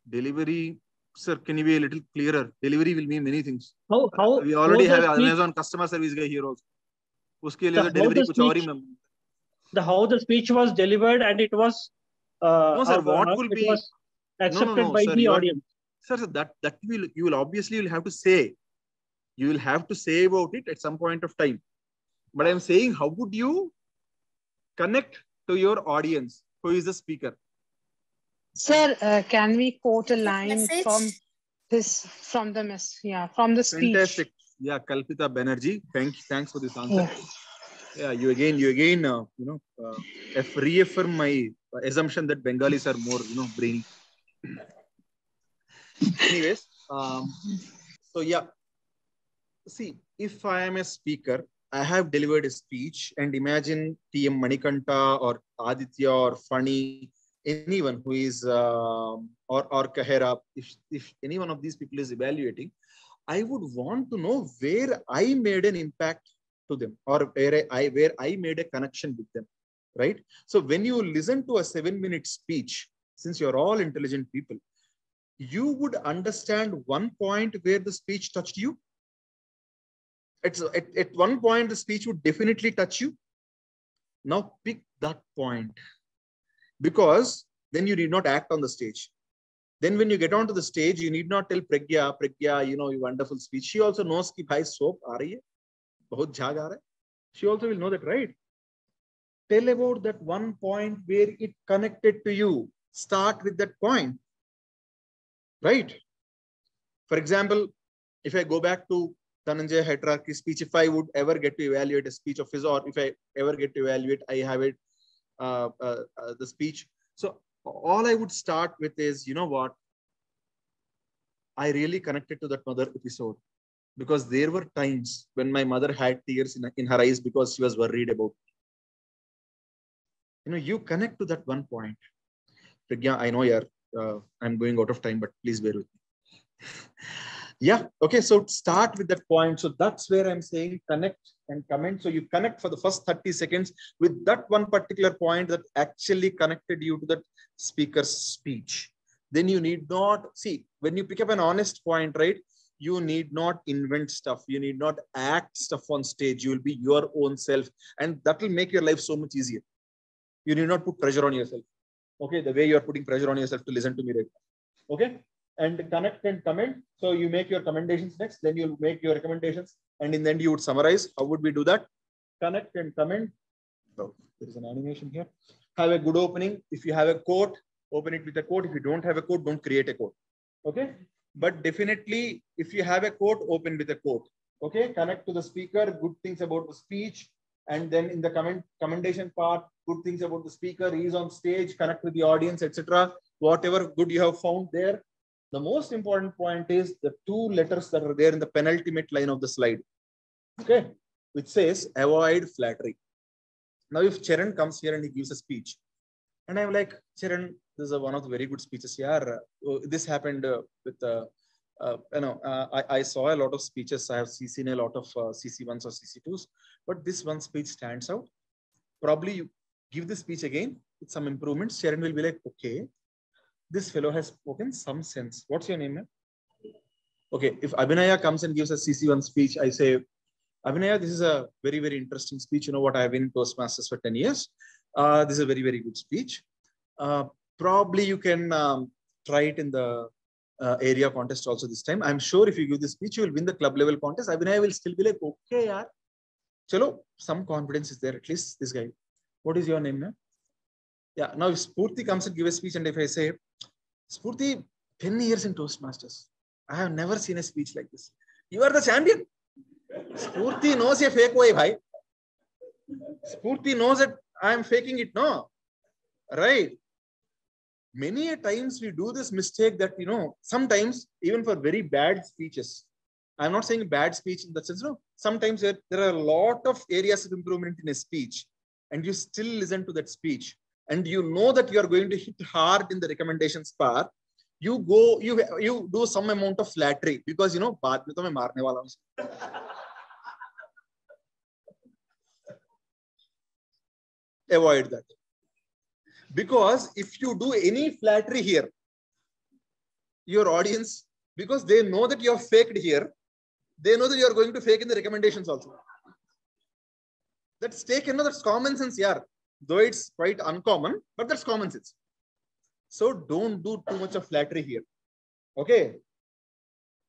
Delivery sir, can you be a little clearer? Delivery will mean many things. How how we already how have the speech- Amazon customer service guy here also. उसके लिए The- तो how delivery the कुछ और ही speech- में the how the speech was delivered and it was uh, No, sir, uh, what uh, will it be- was accepted no, by sir, the you are- audience. sir, sir that that will you will obviously will have to say you will have to say about it at some point of time but i'm saying how would you connect to your audience who is the speaker Sir, uh, can we quote a line Message? from this from the mess? Yeah, from the speech. fantastic yeah kalpita banerjee thank thanks for this answer Yeah. yeah you again you again uh, you know uh, if reaffirm my assumption that bengalis are more you know brainy anyways um, so yeah. See if i am a speaker i have delivered a speech and imagine tm manikanta or aditya or Phani anyone who is um, or or kahera if if any one of these people is evaluating i would want to know where i made an impact to them or where i where i made a connection with them right? So when you listen to a 7 minute speech since you're all intelligent people you would understand one point where the speech touched you. At, at, at one point, the speech would definitely touch you. Now pick that point because then you need not act on the stage. Then when you get onto the stage, you need not tell Pragya, Pragya, you know, your wonderful speech. She also knows ki bhai soap are rahi bahut jhaag. She also will know that, right? Tell about that one point where it connected to you. Start with that point right? For example, if I go back to Dananjaya Hettiarachchi's speech, if I would ever get to evaluate a speech of his, or if I ever get to evaluate, I have it, uh, uh, uh, the speech. So all I would start with is, you know what? I really connected to that mother episode because there were times when my mother had tears in, in her eyes because she was worried about. You know, you connect to that one point. Pragya, I know you're, uh, I'm going out of time, but please bear with me. yeah, okay, so start with that point. So that's where I'm saying connect and comment. So you connect for the first 30 seconds with that one particular point that actually connected you to that speaker's speech. Then you need not see when you pick up an honest point, right? You need not invent stuff. You need not act stuff on stage. You will be your own self, and that will make your life so much easier. You need not put pressure on yourself. Okay, the way you are putting pressure on yourself to listen to me right now. Okay, and connect and comment. So you make your commendations next, then you'll make your recommendations, and in the end you would summarize. How would we do that? Connect and comment. Oh, there is an animation here. Have a good opening. If you have a quote, open it with a quote. If you don't have a quote, don't create a quote. Okay. But definitely, if you have a quote, open with a quote. Okay. Connect to the speaker, good things about the speech. And then in the comment commendation part, good things about the speaker. He's on stage, connect with the audience, etc. Whatever good you have found there. The most important point is the two letters that are there in the penultimate line of the slide. Okay. Which says avoid flattery. Now, if Charan comes here and he gives a speech, and I'm like, Charan, this is one of the very good speeches. Yeah, uh, this happened uh, with, uh, you know, uh, I, I saw a lot of speeches. I have seen a lot of uh, CC1s or CC2s, but this one speech stands out. Probably you give the speech again with some improvements. Charan will be like, okay, this fellow has spoken some sense. What's your name? Man? Okay, if Abhinaya comes and gives a CC1 speech, I say, Abhinaya, this is a very, very interesting speech. You know what? I've been Toastmasters for 10 years. Uh, this is a very, very good speech. Uh, probably you can um, try it in the uh, area contest also this time. I'm sure if you give this speech, you will win the club level contest. Abhinaya will still be like, okay, yaar. Chalo, some confidence is there, at least this guy. What is your name, man? Yeah, now if Spurti comes and give a speech, and if I say, Spurti, 10 years in Toastmasters, I have never seen a speech like this. You are the champion. Spurti knows a fake way, bhai. Spurti knows that I am faking it, no? Right many a times we do this mistake that you know sometimes even for very bad speeches i'm not saying bad speech in that sense no sometimes there, there are a lot of areas of improvement in a speech and you still listen to that speech and you know that you are going to hit hard in the recommendations part you go you you do some amount of flattery because you know baat mein to main marne wala hu. Avoid that. Because if you do any flattery here, your audience, because they know that you're faked here, they know that you are going to fake in the recommendations also. That's taken, no, that's common sense, yeah. Though it's quite uncommon, but that's common sense. So don't do too much of flattery here. Okay.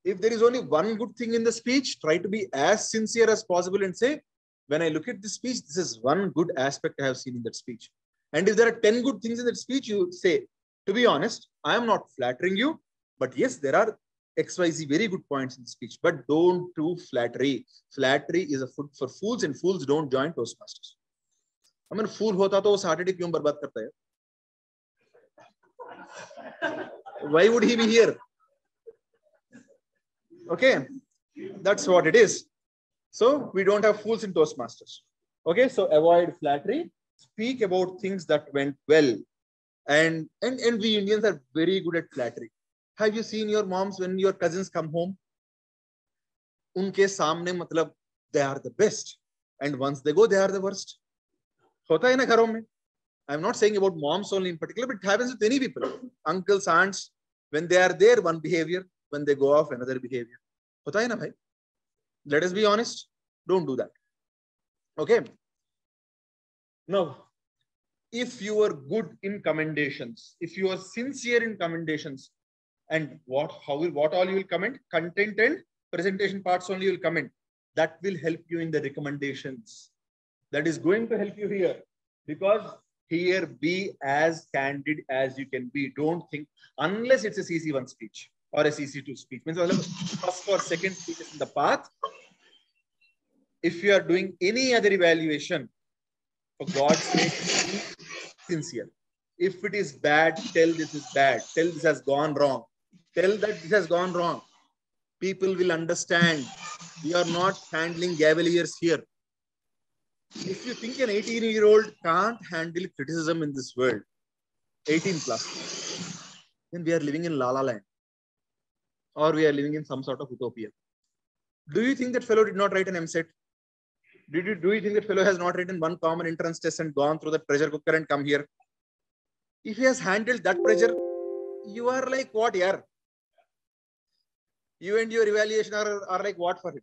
If there is only one good thing in the speech, try to be as sincere as possible and say, when I look at this speech, this is one good aspect I have seen in that speech. And if there are 10 good things in that speech, you say, to be honest, I am not flattering you, but yes, there are XYZ very good points in the speech, but don't do flattery. Flattery is a for fools and fools don't join Toastmasters. I mean, fool hota to Saturday kyun barbad karta hai? Why would he be here? Okay, that's what it is. So we don't have fools in Toastmasters. Okay, so avoid flattery speak about things that went well. And, and, and we Indians are very good at flattery. Have you seen your moms when your cousins come home? Unke samne matlab, they are the best. And once they go, they are the worst. Hota hai na gharon mein. I'm not saying about moms only in particular, but it happens with any people. Uncles, aunts, when they are there, one behavior. When they go off, another behavior. Hota hai na bhai? Let us be honest. Don't do that. Okay. Now, if you are good in commendations, if you are sincere in commendations, and what how will what all you will comment? Content and presentation parts only you will comment. That will help you in the recommendations. That is going to help you here because here be as candid as you can be. Don't think unless it's a CC1 speech or a CC2 speech. Means first or second speech is in the path. If you are doing any other evaluation, for God's sake, be sincere. If it is bad, tell this is bad. Tell this has gone wrong. Tell that this has gone wrong. People will understand. We are not handling cavaliers here. If you think an 18 year old can't handle criticism in this world, 18 plus, then we are living in La La Land or we are living in some sort of utopia. Do you think that fellow did not write an EAMCET? Did you, do you think that fellow has not written one common entrance test and gone through the pressure cooker and come here? If he has handled that pressure, you are like what, yeah? You and your evaluation are, are like what for him?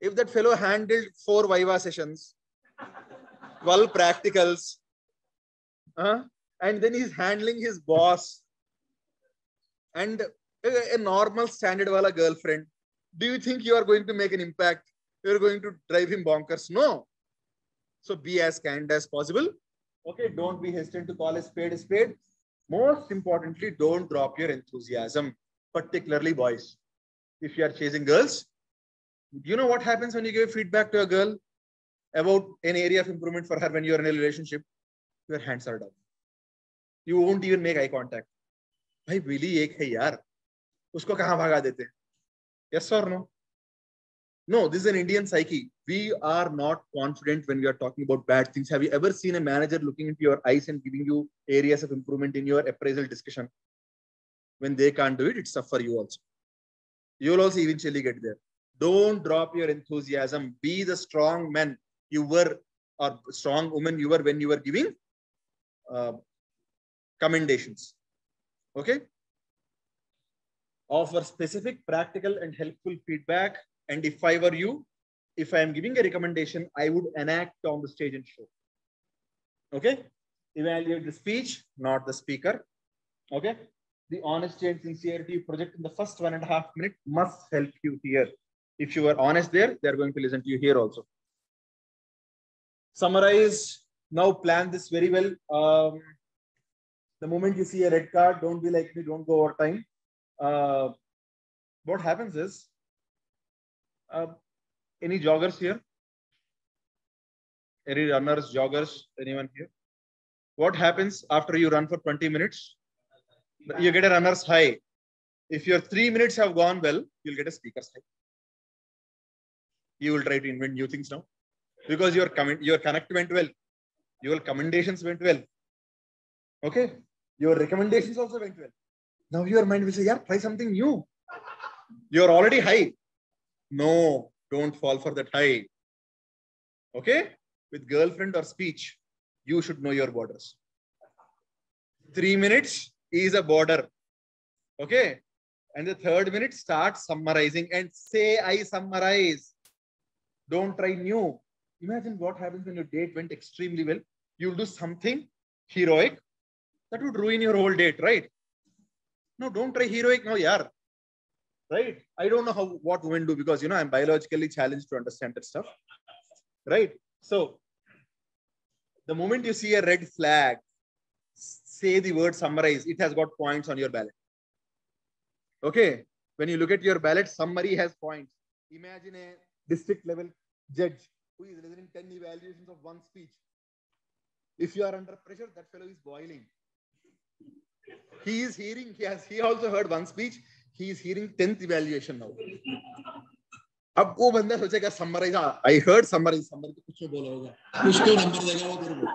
If that fellow handled four Viva sessions, 12 practicals, uh, and then he's handling his boss and a, a normal standard wala girlfriend, do you think you are going to make an impact? You're going to drive him bonkers? No. So be as kind as possible. Okay, don't be hesitant to call a spade a spade. Most importantly, don't drop your enthusiasm, particularly boys. If you are chasing girls, you know what happens when you give feedback to a girl about an area of improvement for her when you're in a relationship? Your hands are down. You won't even make eye contact. भाई Willie एक है यार उसको कहाँ भागा देते yes or no no this is an indian psyche. We are not confident when we are talking about bad things. Have you ever seen a manager looking into your eyes and giving you areas of improvement in your appraisal discussion? When they can't do it it's tough for you also. You will also eventually get there. Don't drop your enthusiasm. Be the strong man you were or strong woman you were when you were giving uh, commendations. Okay? Offer specific practical and helpful feedback and if i were you if i am giving a recommendation i would enact on the stage and show. Okay? Evaluate the speech not the speaker. Okay? The honesty and sincerity you project in the first one and a half minute must help you here. If you are honest there they're going to listen to you here also. Summarize. Now plan this very well. Um, the moment you see a red card don't be like me don't go over time. Uh, what happens is uh, any joggers here? Any runners joggers anyone here? What happens after you run for 20 minutes? You get a runner's high. If your three minutes have gone well you'll get a speaker's high. You will try to invent new things now. Because your comment your connect went well. Your commendations went well. Okay? Your recommendations also went well. Now your mind will say yeah try something new. You're already high no don't fall for that high. Okay? With girlfriend or speech you should know your borders. Three minutes is a border. Okay? And the third minute start summarizing and say i summarize. Don't try new. Imagine what happens when your date went extremely well. You'll do something heroic that would ruin your whole date right? No don't try heroic now yeah right? I don't know how what women do because you know i'm biologically challenged to understand that stuff. Right? So the moment you see a red flag say the word summarize it has got points on your ballot. Okay? When you look at your ballot summary has points. Imagine a district level judge who is listening 10 evaluations of one speech. If you are under pressure that fellow is boiling. He is hearing he has he also heard one speech he is hearing 10th evaluation now अब वो बंदा सोचेगा summarise I heard summarize summarize कुछ नहीं बोला होगा उसको number देगा वो तेरे को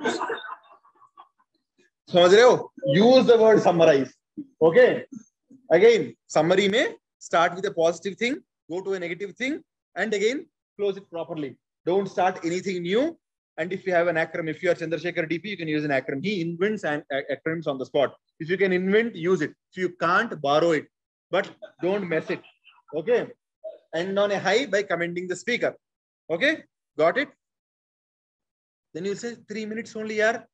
समझ रहे हो use the word summarize okay again summary में start with a positive thing go to a negative thing and again close it properly don't start anything new And if you have an acronym, if you are Chandrasekhar DP, you can use an acronym. He invents an acronyms on the spot. If you can invent, use it. If you can't, borrow it. But don't mess it. Okay. End on a high by commending the speaker. Okay. Got it? Then you say three minutes only, here.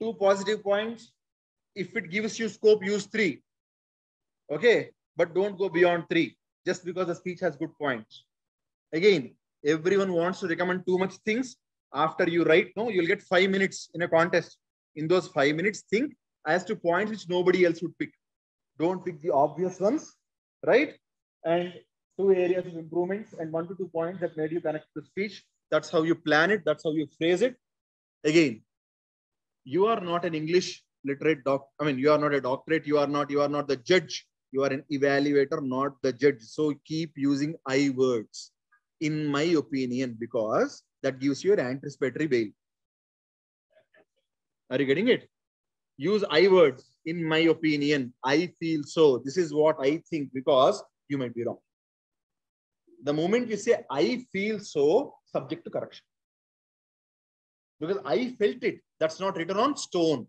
Two positive points. If it gives you scope, use three. Okay. But don't go beyond three just because the speech has good points. Again, everyone wants to recommend too much things. After you write, no, you'll get five minutes in a contest. In those five minutes, think as to points which nobody else would pick. Don't pick the obvious ones, right? And two areas of improvements and one to two points that made you connect to speech. That's how you plan it. That's how you phrase it. Again, you are not an English literate doc. I mean, you are not a doctorate. You are not. You are not the judge. You are an evaluator, not the judge. So keep using I words, in my opinion, because that gives you an anticipatory bail. Are you getting it? Use I words, in my opinion. I feel so. This is what I think because you might be wrong. The moment you say I feel so, subject to correction. Because I felt it. That's not written on stone.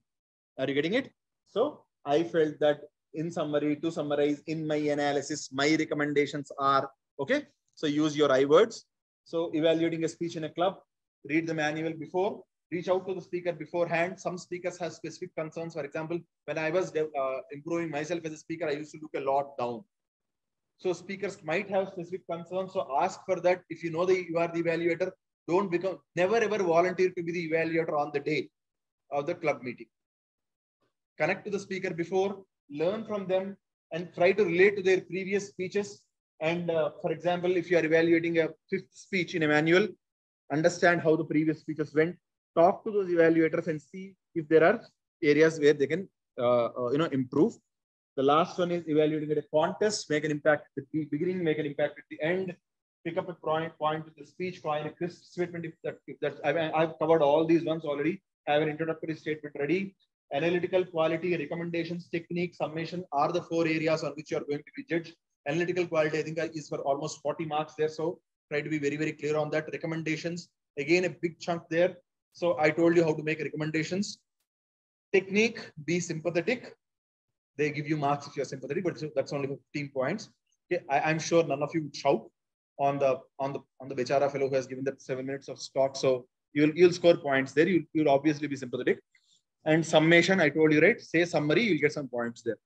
Are you getting it? So I felt that in summary, to summarize, in my analysis, my recommendations are, okay? So use your I words. So evaluating a speech in a club, read the manual before, reach out to the speaker beforehand. Some speakers have specific concerns. For example, when I was uh, improving myself as a speaker, I used to look a lot down. So speakers might have specific concerns. So ask for that. If you know that you are the evaluator, don't become, never ever volunteer to be the evaluator on the day of the club meeting. Connect to the speaker before, learn from them and try to relate to their previous speeches. And uh, for example, if you are evaluating a fifth speech in a manual, understand how the previous speeches went, talk to those evaluators and see if there are areas where they can uh, uh, you know, improve. The last one is evaluating at a contest, make an impact at the beginning, make an impact at the end, pick up a point, point with the speech, find a crisp statement. If that, if that I've, I've covered all these ones already. I have an introductory statement ready analytical quality, recommendations, technique, summation are the four areas on which you are going to be judged. Analytical quality, I think is for almost 40 marks there. So try to be very, very clear on that. Recommendations, again, a big chunk there. So I told you how to make recommendations. Technique, be sympathetic. They give you marks if you're sympathetic, but that's only 15 points. Okay, I, am sure none of you would shout on the on the on the Bechara fellow who has given that seven minutes of stock. So you'll you'll score points there. You, you'll obviously be sympathetic and summation, I told you, right? Say summary, you'll get some points there.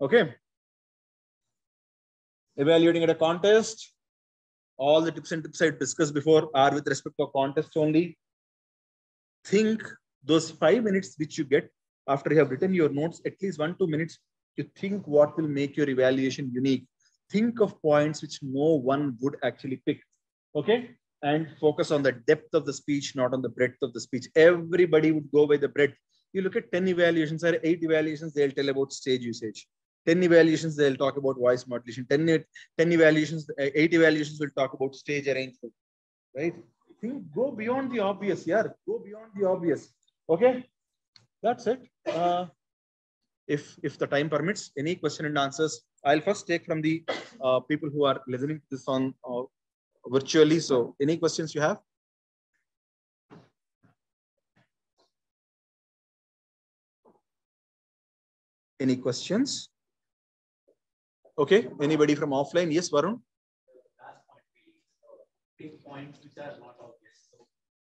Okay. Evaluating at a contest. All the tips and tips I discussed before are with respect to a contest only. Think those five minutes which you get after you have written your notes, at least one, two minutes, to think what will make your evaluation unique. Think of points which no one would actually pick. Okay. And focus on the depth of the speech, not on the breadth of the speech. Everybody would go by the breadth you look at 10 evaluations or eight evaluations, they'll tell about stage usage. 10 evaluations, they'll talk about voice modulation. 10, 10 evaluations, eight evaluations will talk about stage arrangement, right? Think, go beyond the obvious, yeah. Go beyond the obvious. Okay, that's it. Uh, if if the time permits, any question and answers, I'll first take from the uh, people who are listening to this on uh, virtually. So, any questions you have? Any questions? Okay, anybody from offline? Yes, Varun? Big points which are not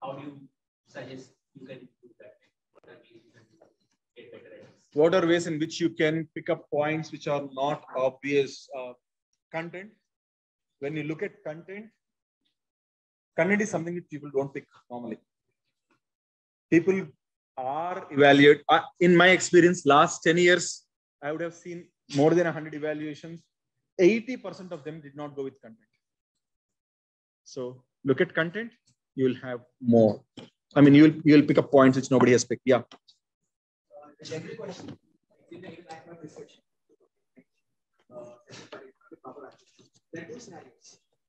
how do you suggest you can do that? What are ways in which you can pick up points which are not obvious? Uh, content. When you look at content, content is something that people don't pick normally. People are evaluated. Uh, in my experience, last 10 years, I would have seen more than 100 evaluations. 80% of them did not go with content. So look at content, you'll have more. I mean, you'll you'll pick up points which nobody has picked. Yeah.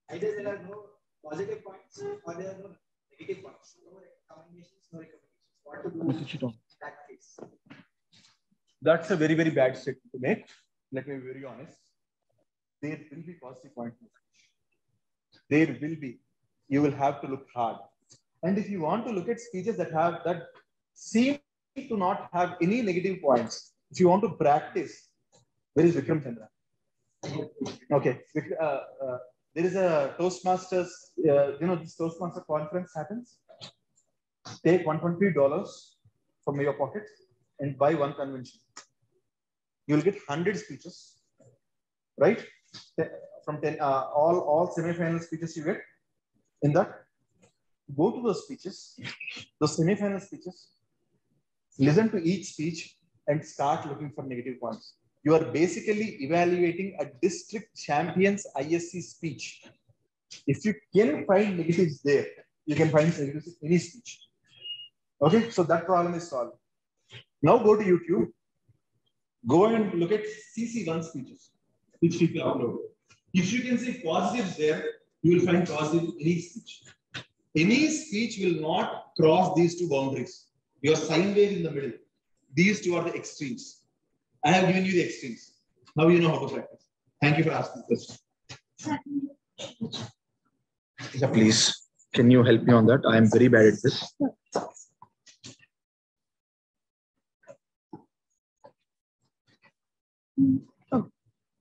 Either there are no positive points or there are no negative points. No recommendations, no recommendations. What to do in that case? That's a very, very bad statement to make. Let me be very honest. There will be positive points. There will be. You will have to look hard. And if you want to look at speeches that have that seem to not have any negative points, if you want to practice, where is Vikram Chandra? Okay, uh, uh, there is a Toastmasters, uh, you know, this Toastmaster conference happens. Take $120 from your pocket and buy one convention. You'll get 100 speeches, right? From 10, uh, all, all semi-final speeches you get in that. Go to the speeches, the semi-final speeches, listen to each speech and start looking for negative points. You are basically evaluating a district champion's ISC speech. If you can find negatives there, you can find negatives in any speech. Okay, so that problem is solved. Now go to YouTube. Go and look at CC1 speeches, which. If you can see positives there, you will find positive in any speech. Any speech will not cross these two boundaries. Your sine wave in the middle. These two are the extremes. I have given you the extremes. Now you know how to practice. Thank you for asking this question. Yeah, please. Can you help me on that? I am very bad at this.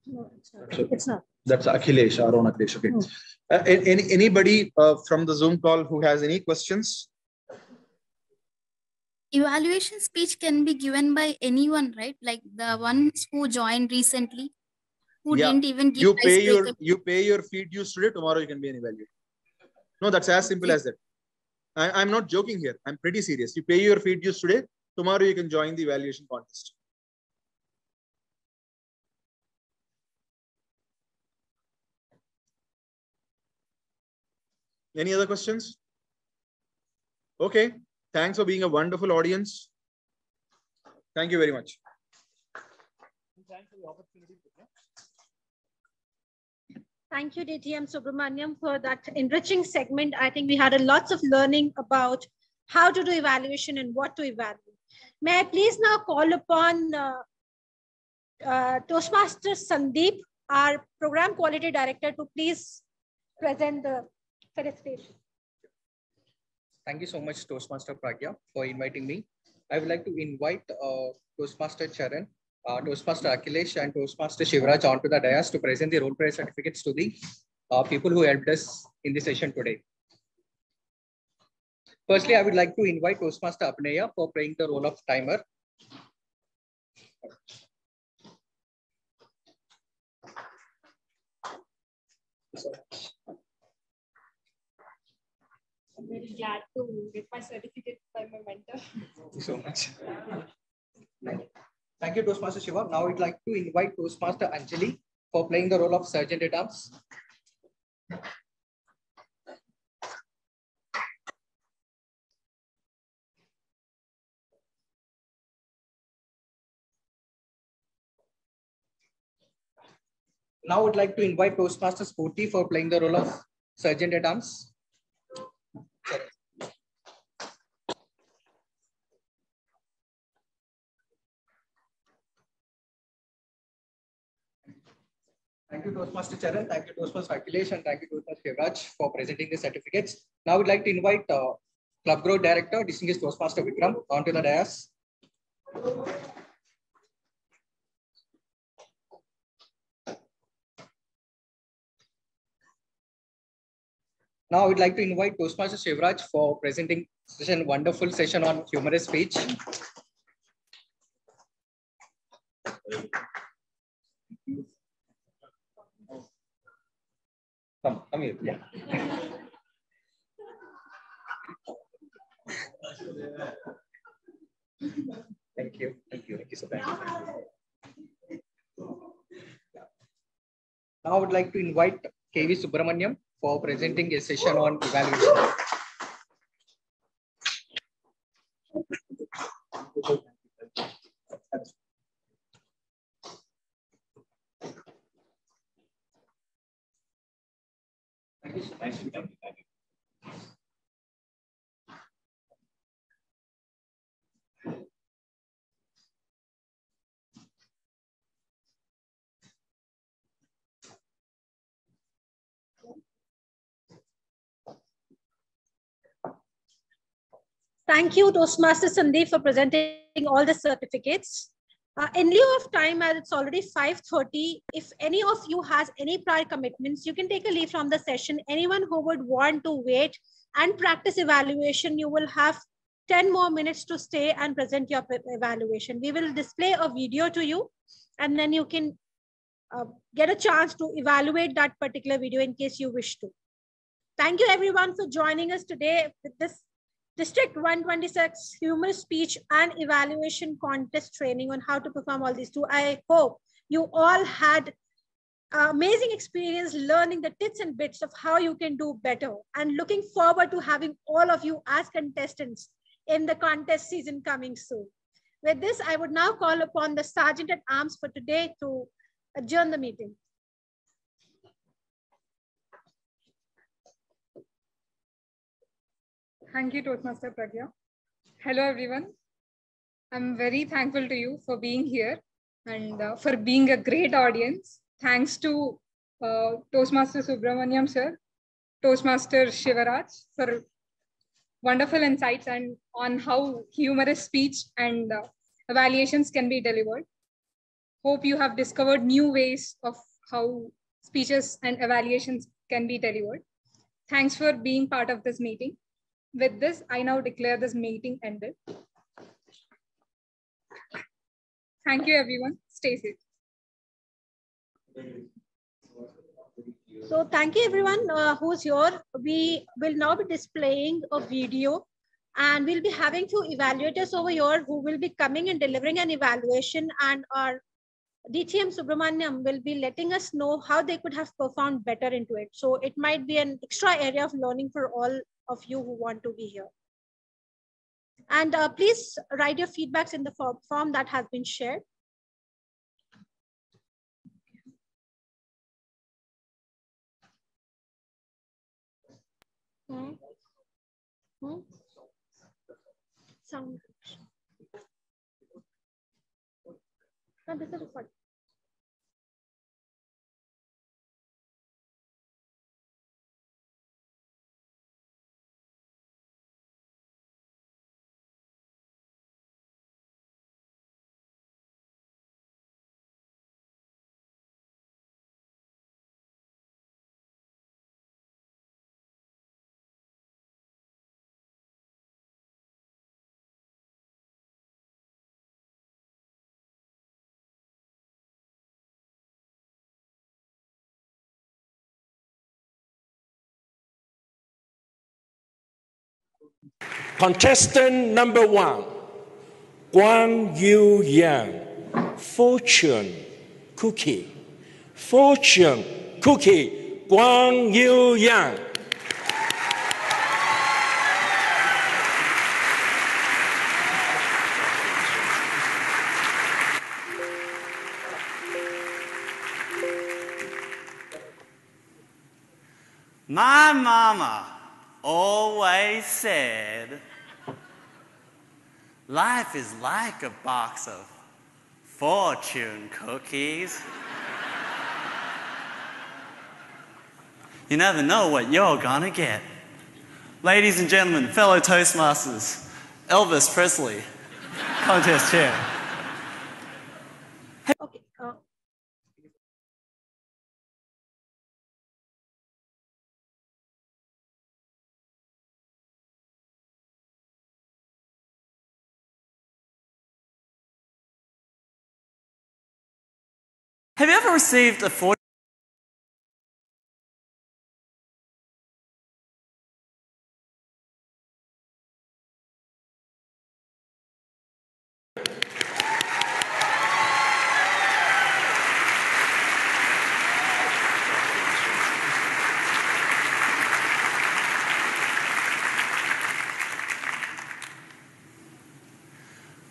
No, it's not. It's not. That's Akhilesh, our own Akhilesh. Okay. Uh, any, anybody uh, from the Zoom call who has any questions? Evaluation speech can be given by anyone, right? Like the ones who joined recently, who Yeah. didn't even give You pay your icebreaker. you pay your fee dues today. Tomorrow you can be an evaluator. No, that's as simple as that. I, I'm not joking here. I'm pretty serious. You pay your fee dues today. Tomorrow you can join the evaluation contest. Any other questions? Okay. Thanks for being a wonderful audience. Thank you very much. Thanks for the opportunity. Thank you, DTM Subramanyam, for that enriching segment. I think we had a lots of learning about how to do evaluation and what to evaluate. May I please now call upon uh, uh, Toastmaster Sandeep, our Program Quality Director, to please present the felicitation. Thank you so much, Toastmaster Pragya, for inviting me. I would like to invite uh, Toastmaster Charan, uh, Toastmaster Akhilesh, and Toastmaster Shivraj onto the dais to present the role play certificates to the uh, people who helped us in the session today. Firstly, I would like to invite Toastmaster Abhinaya for playing the role of timer. I'm very glad to get my certificate by my mentor. Thank you so much. Thank you, Toastmaster Shiva. Now I'd like to invite Toastmaster Anjali for playing the role of Sergeant at Arms. Now I'd like to invite Toastmaster Spooty for playing the role of Sergeant at Arms. Thank you, Toastmaster Charan. Thank you, Toastmaster Akhilesh, and thank you, Toastmaster Shivraj for presenting the certificates. Now, we'd like to invite uh, Club Growth Director, distinguished Toastmaster Vikram, onto the dais. Now, I would like to invite Toastmaster Shivraj for presenting such a wonderful session on humorous speech. Come, come here. Yeah. Thank you. Thank you. Thank you so much. Now I would like to invite KV Subramanyam for presenting a session on evaluation. Thank you so much. Thank you, Toastmaster Sandeep, for presenting all the certificates. Uh, in lieu of time, as it's already 5.30, if any of you has any prior commitments, you can take a leave from the session. Anyone who would want to wait and practice evaluation, you will have 10 more minutes to stay and present your evaluation. We will display a video to you, and then you can uh, get a chance to evaluate that particular video in case you wish to. Thank you everyone for joining us today with this District 126 humorous speech and evaluation contest training on how to perform all these two. I hope you all had amazing experience learning the tips and bits of how you can do better and looking forward to having all of you as contestants in the contest season coming soon. With this, I would now call upon the Sergeant at Arms for today to adjourn the meeting. Thank you, Toastmaster Pragya. Hello, everyone. I'm very thankful to you for being here and uh, for being a great audience. Thanks to uh, Toastmaster Subramanyam sir, Toastmaster Shivaraj for wonderful insights and on how humorous speech and uh, evaluations can be delivered. Hope you have discovered new ways of how speeches and evaluations can be delivered. Thanks for being part of this meeting. With this, I now declare this meeting ended. Thank you, everyone. Stay safe. So thank you, everyone uh, who's here. We will now be displaying a video and we'll be having two evaluators over here who will be coming and delivering an evaluation and our DTM Subramanyam will be letting us know how they could have performed better into it. So it might be an extra area of learning for all of you who want to be here. And uh, please write your feedbacks in the form that has been shared. Hmm. Hmm. Sound. This is recorded. Contestant number one, Guang Yu Yang, Fortune Cookie. Fortune Cookie, Guang Yu Yang. My mama always said, life is like a box of fortune cookies. you never know what you're gonna get. Ladies and gentlemen, fellow Toastmasters, Elvis Presley, contest chair. Have you ever received a fortune?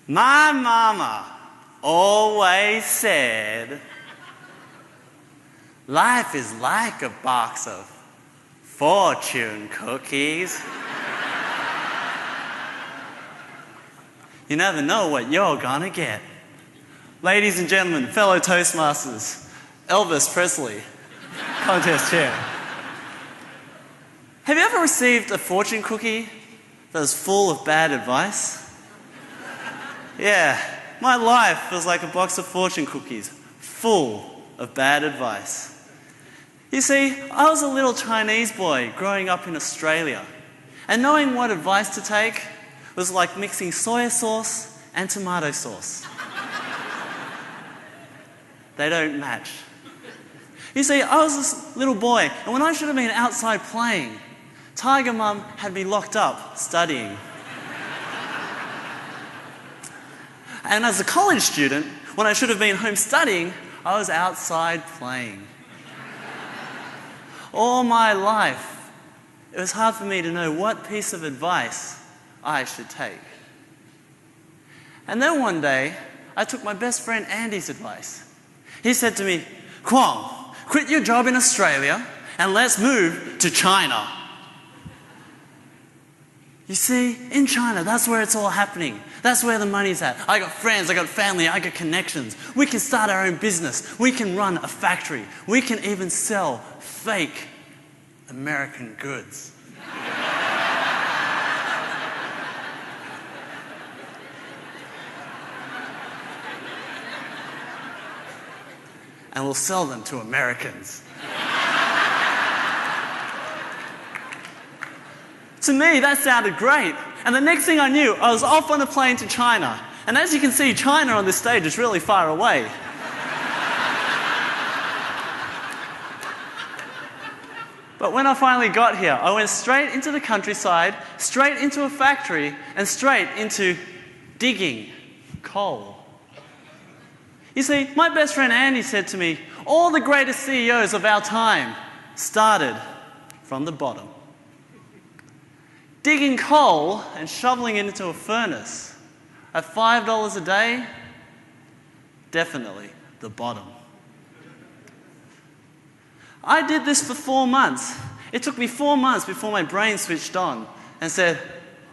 My mama always said, life is like a box of fortune cookies. you never know what you're gonna get. Ladies and gentlemen, fellow Toastmasters, Elvis Presley, contest chair. Have you ever received a fortune cookie that was full of bad advice. Yeah, my life was like a box of fortune cookies, full of bad advice. You see, I was a little Chinese boy growing up in Australia, and knowing what advice to take was like mixing soy sauce and tomato sauce. they don't match. You see, I was this little boy, and when I should have been outside playing, Tiger Mum had me locked up studying. and as a college student, when I should have been home studying, I was outside playing. All my life, it was hard for me to know what piece of advice I should take. And then one day, I took my best friend Andy's advice. He said to me, Kwong, quit your job in Australia and let's move to China. You see, in China, that's where it's all happening. That's where the money's at. I got friends, I got family, I got connections. We can start our own business. We can run a factory. We can even sell fake American goods. and we'll sell them to Americans. to me, that sounded great. And the next thing I knew, I was off on a plane to China. And as you can see, China on this stage is really far away. But when I finally got here, I went straight into the countryside, straight into a factory, and straight into digging coal. You see, my best friend Andy said to me, all the greatest CEOs of our time started from the bottom. Digging coal and shoveling it into a furnace at $5 a day, definitely the bottom. I did this for four months. It took me four months before my brain switched on and said,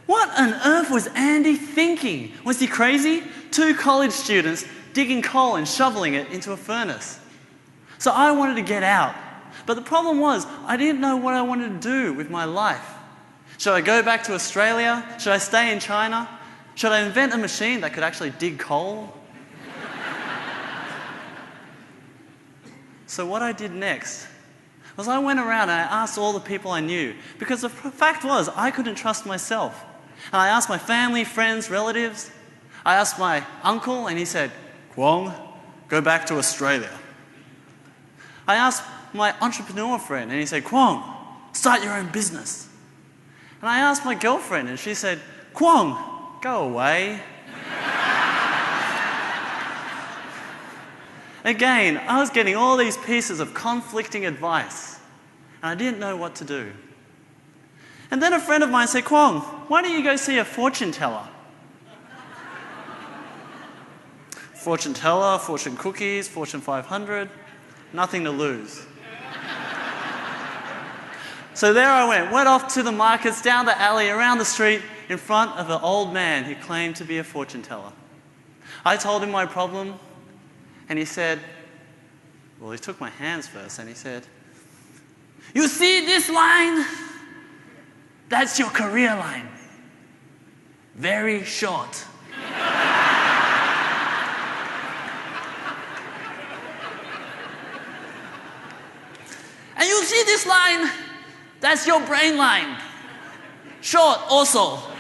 What on earth was Andy thinking? Was he crazy? Two college students digging coal and shoveling it into a furnace. So I wanted to get out. But the problem was, I didn't know what I wanted to do with my life. Should I go back to Australia? Should I stay in China? Should I invent a machine that could actually dig coal? so, what I did next was I went around and I asked all the people I knew because the fact was I couldn't trust myself. And I asked my family, friends, relatives. I asked my uncle, and he said, Kwong, go back to Australia. I asked my entrepreneur friend, and he said, Kwong, start your own business. And I asked my girlfriend, and she said, Kwong, go away. Again, I was getting all these pieces of conflicting advice, and I didn't know what to do. And then a friend of mine said, Kwong, why don't you go see a fortune teller? fortune teller, fortune cookies, fortune 500, nothing to lose. so there I went, went off to the markets, down the alley, around the street, in front of an old man who claimed to be a fortune teller. I told him my problem, and he said, well, he took my hands first, and he said, You see this line? That's your career line. Very short. And you see this line? That's your brain line. Short also.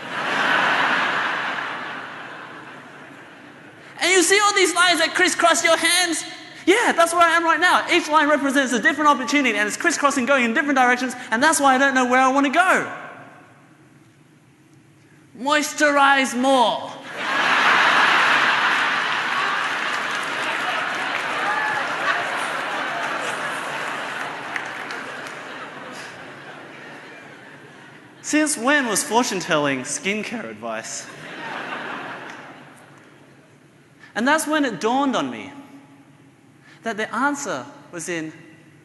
and you see all these lines that crisscross your hands? Yeah, that's where I am right now. Each line represents a different opportunity and it's crisscrossing going in different directions, and that's why I don't know where I want to go. Moisturize more. Since when was fortune telling skincare advice? And that's when it dawned on me that the answer was in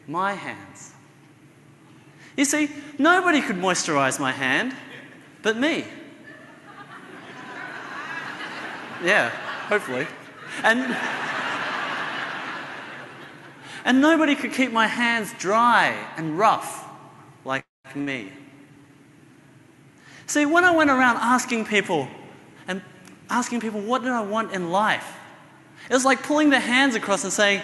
my hands. You see, nobody could moisturize my hand but me. Yeah, hopefully. And, and nobody could keep my hands dry and rough like me. See, when I went around asking people asking people, what did I want in life? It was like pulling their hands across and saying,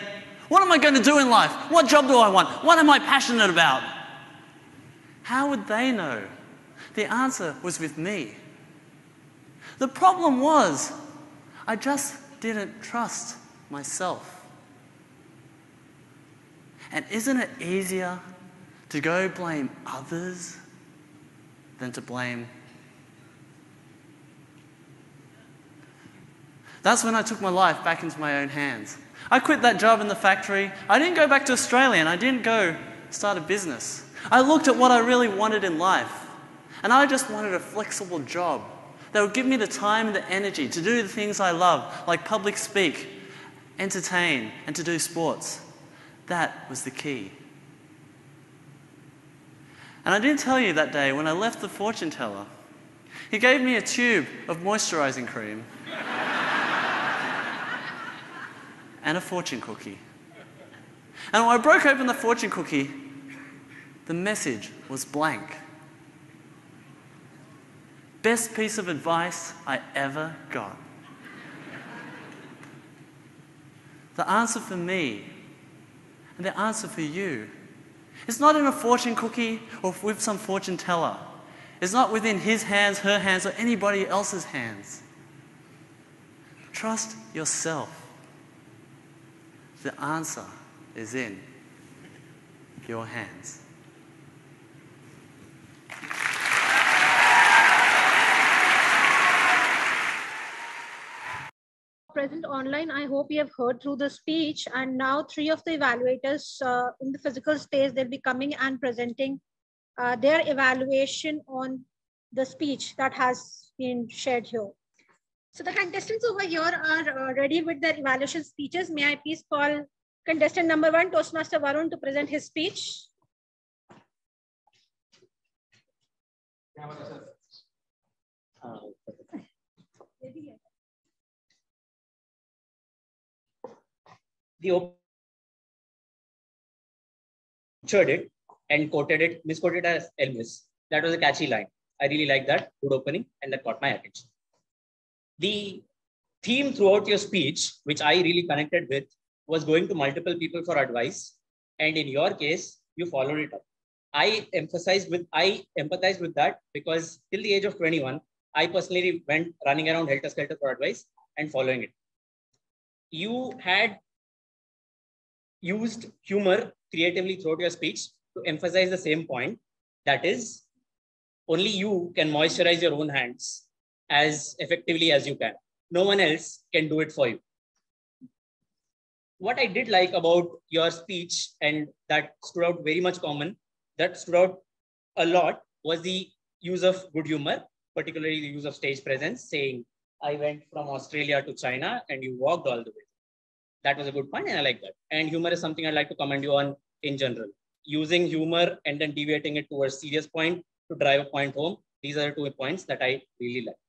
what am I going to do in life? What job do I want? What am I passionate about? How would they know? The answer was with me. The problem was, I just didn't trust myself. And isn't it easier to go blame others than to blame? That's when I took my life back into my own hands. I quit that job in the factory. I didn't go back to Australia and I didn't go start a business. I looked at what I really wanted in life. And I just wanted a flexible job that would give me the time and the energy to do the things I love, like public speak, entertain, and to do sports. That was the key. And I didn't tell you that day when I left the fortune teller. He gave me a tube of moisturizing cream and a fortune cookie. And when I broke open the fortune cookie, the message was blank. Best piece of advice I ever got. The answer for me and the answer for you is not in a fortune cookie or with some fortune teller. It's not within his hands, her hands, or anybody else's hands. Trust yourself. The answer is in your hands. present online, I hope you have heard through the speech. And now three of the evaluators uh, in the physical space, they'll be coming and presenting uh, their evaluation on the speech that has been shared here. So the contestants over here are uh, ready with their evaluation speeches. May I please call contestant number one, Toastmaster Varun, to present his speech. the butchered it and quoted it, misquoted as Elvis. That was a catchy line. I really like that. Good opening, and that caught my attention. The theme throughout your speech, which I really connected with, was going to multiple people for advice. And in your case, you followed it up. I emphasized with I empathize with that because till the age of 21, I personally went running around helter skelter for advice and following it. You had used humor creatively throughout your speech to emphasize the same point. That is, only you can moisturize your own hands as effectively as you can. No one else can do it for you. What I did like about your speech, and that stood out very much common, that stood out a lot, was the use of good humor, particularly the use of stage presence, saying, I went from Australia to China and you walked all the way. That was a good point, and I like that. And humor is something I'd like to commend you on in general. Using humor and then deviating it towards serious point to drive a point home. These are the two points that I really like.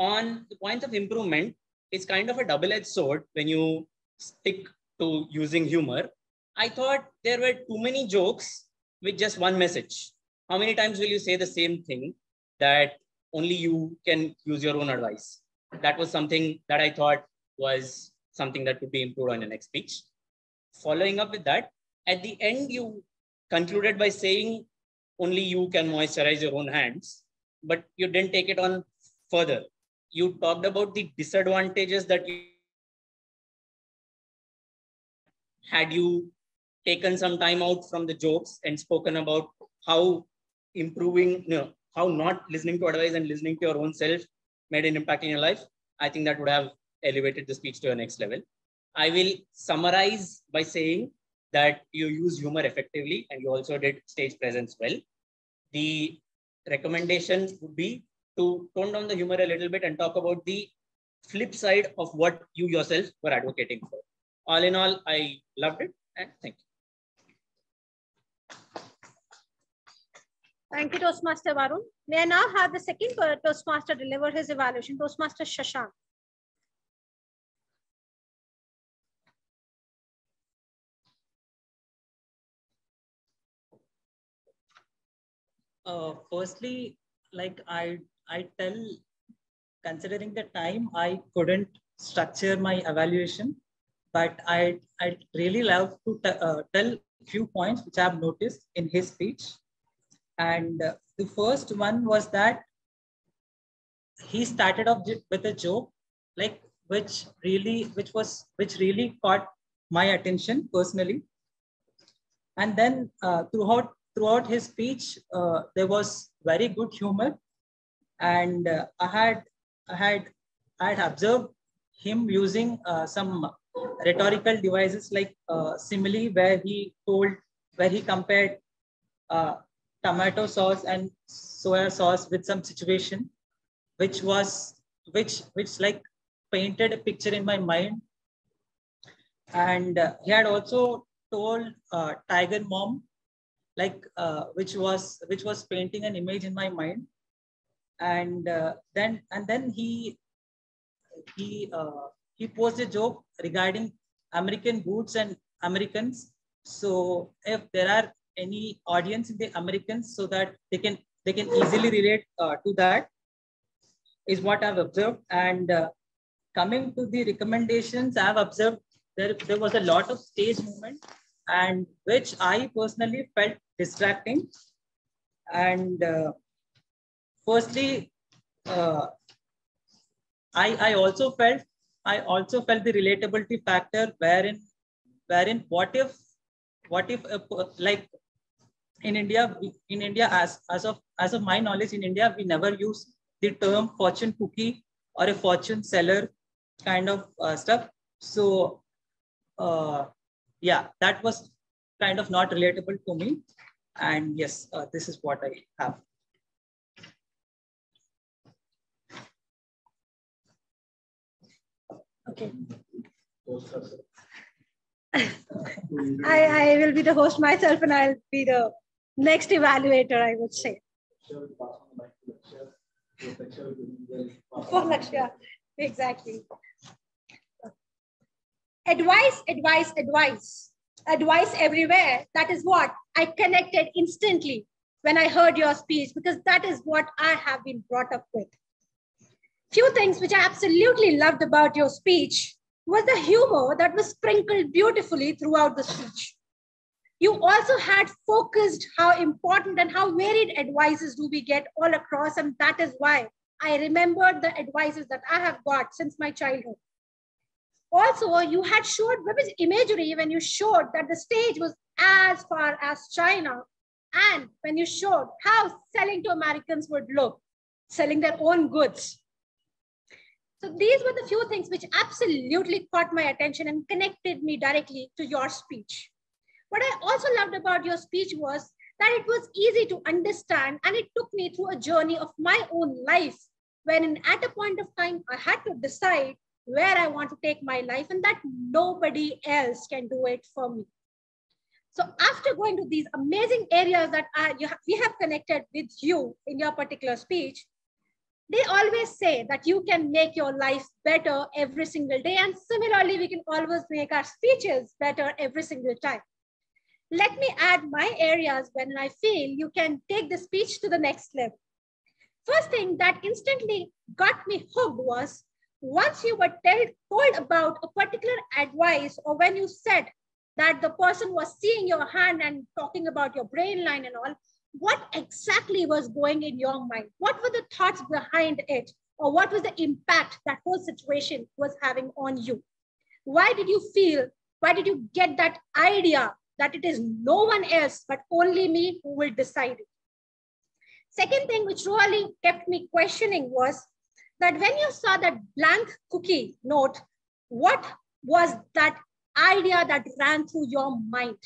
On the points of improvement, it's kind of a double-edged sword when you stick to using humor. I thought there were too many jokes with just one message. How many times will you say the same thing that only you can use your own advice? That was something that I thought was something that could be improved on the next speech. Following up with that, at the end, you concluded by saying only you can moisturize your own hands, but you didn't take it on further. You talked about the disadvantages that you had you taken some time out from the jokes and spoken about how improving, you know, how not listening to advice and listening to your own self made an impact in your life, I think that would have elevated the speech to a next level. I will summarize by saying that you use humor effectively and you also did stage presence well. The recommendation would be to tone down the humor a little bit and talk about the flip side of what you yourself were advocating for. All in all, I loved it and thank you. Thank you, Toastmaster Varun. May I now have the second Toastmaster deliver his evaluation, Toastmaster Shashank. Uh, firstly, like I I tell, considering the time, I couldn't structure my evaluation, but I I really love to uh, tell a few points which I've noticed in his speech, and uh, the first one was that he started off with a joke, like which really which was which really caught my attention personally, and then uh, throughout throughout his speech, uh, there was very good humor. And uh, I had, I had, I had observed him using uh, some rhetorical devices like uh, simile, where he told, where he compared uh, tomato sauce and soya sauce with some situation, which was, which, which like painted a picture in my mind. And uh, he had also told uh, Tiger Mom like which was which was painting an image in my mind and uh, then and then he he uh, he posed a joke regarding american goods and americans so if there are any audience in the americans so that they can they can easily relate uh, to that is what i've observed and uh, coming to the recommendations i've observed there there was a lot of stage movement and which I personally felt distracting. And uh, firstly, uh, I, I also felt I also felt the relatability factor wherein wherein what if what if like in India in India as as of as of my knowledge in India we never use the term fortune cookie or a fortune seller kind of uh, stuff. So uh, yeah, that was kind of not relatable to me. And yes, uh, this is what I have. Okay. I, I will be the host myself and I'll be the next evaluator, I would say. For Lakshya, exactly advice, advice, advice, advice everywhere. That is what I connected instantly when I heard your speech because that is what I have been brought up with. Few things which I absolutely loved about your speech was the humor that was sprinkled beautifully throughout the speech. You also had focused how important and how varied advices do we get all across, and that is why I remembered the advices that I have got since my childhood also you had showed vivid imagery when you showed that the stage was as far as China and when you showed how selling to Americans would look, selling their own goods. So these were the few things which absolutely caught my attention and connected me directly to your speech. What I also loved about your speech was that it was easy to understand and it took me through a journey of my own life when at a point of time I had to decide where I want to take my life and that nobody else can do it for me. So after going to these amazing areas that uh, I, have, we have connected with you in your particular speech, they always say that you can make your life better every single day. And similarly, we can always make our speeches better every single time. Let me add my areas when I feel you can take the speech to the next level. First thing that instantly got me hooked was once you were tell, told about a particular advice or when you said that the person was seeing your hand and talking about your brain line and all, what exactly was going in your mind? What were the thoughts behind it? Or what was the impact that whole situation was having on you? Why did you feel, why did you get that idea that it is no one else but only me who will decide it? Second thing which really kept me questioning was that when you saw that blank cookie note, what was that idea that ran through your mind?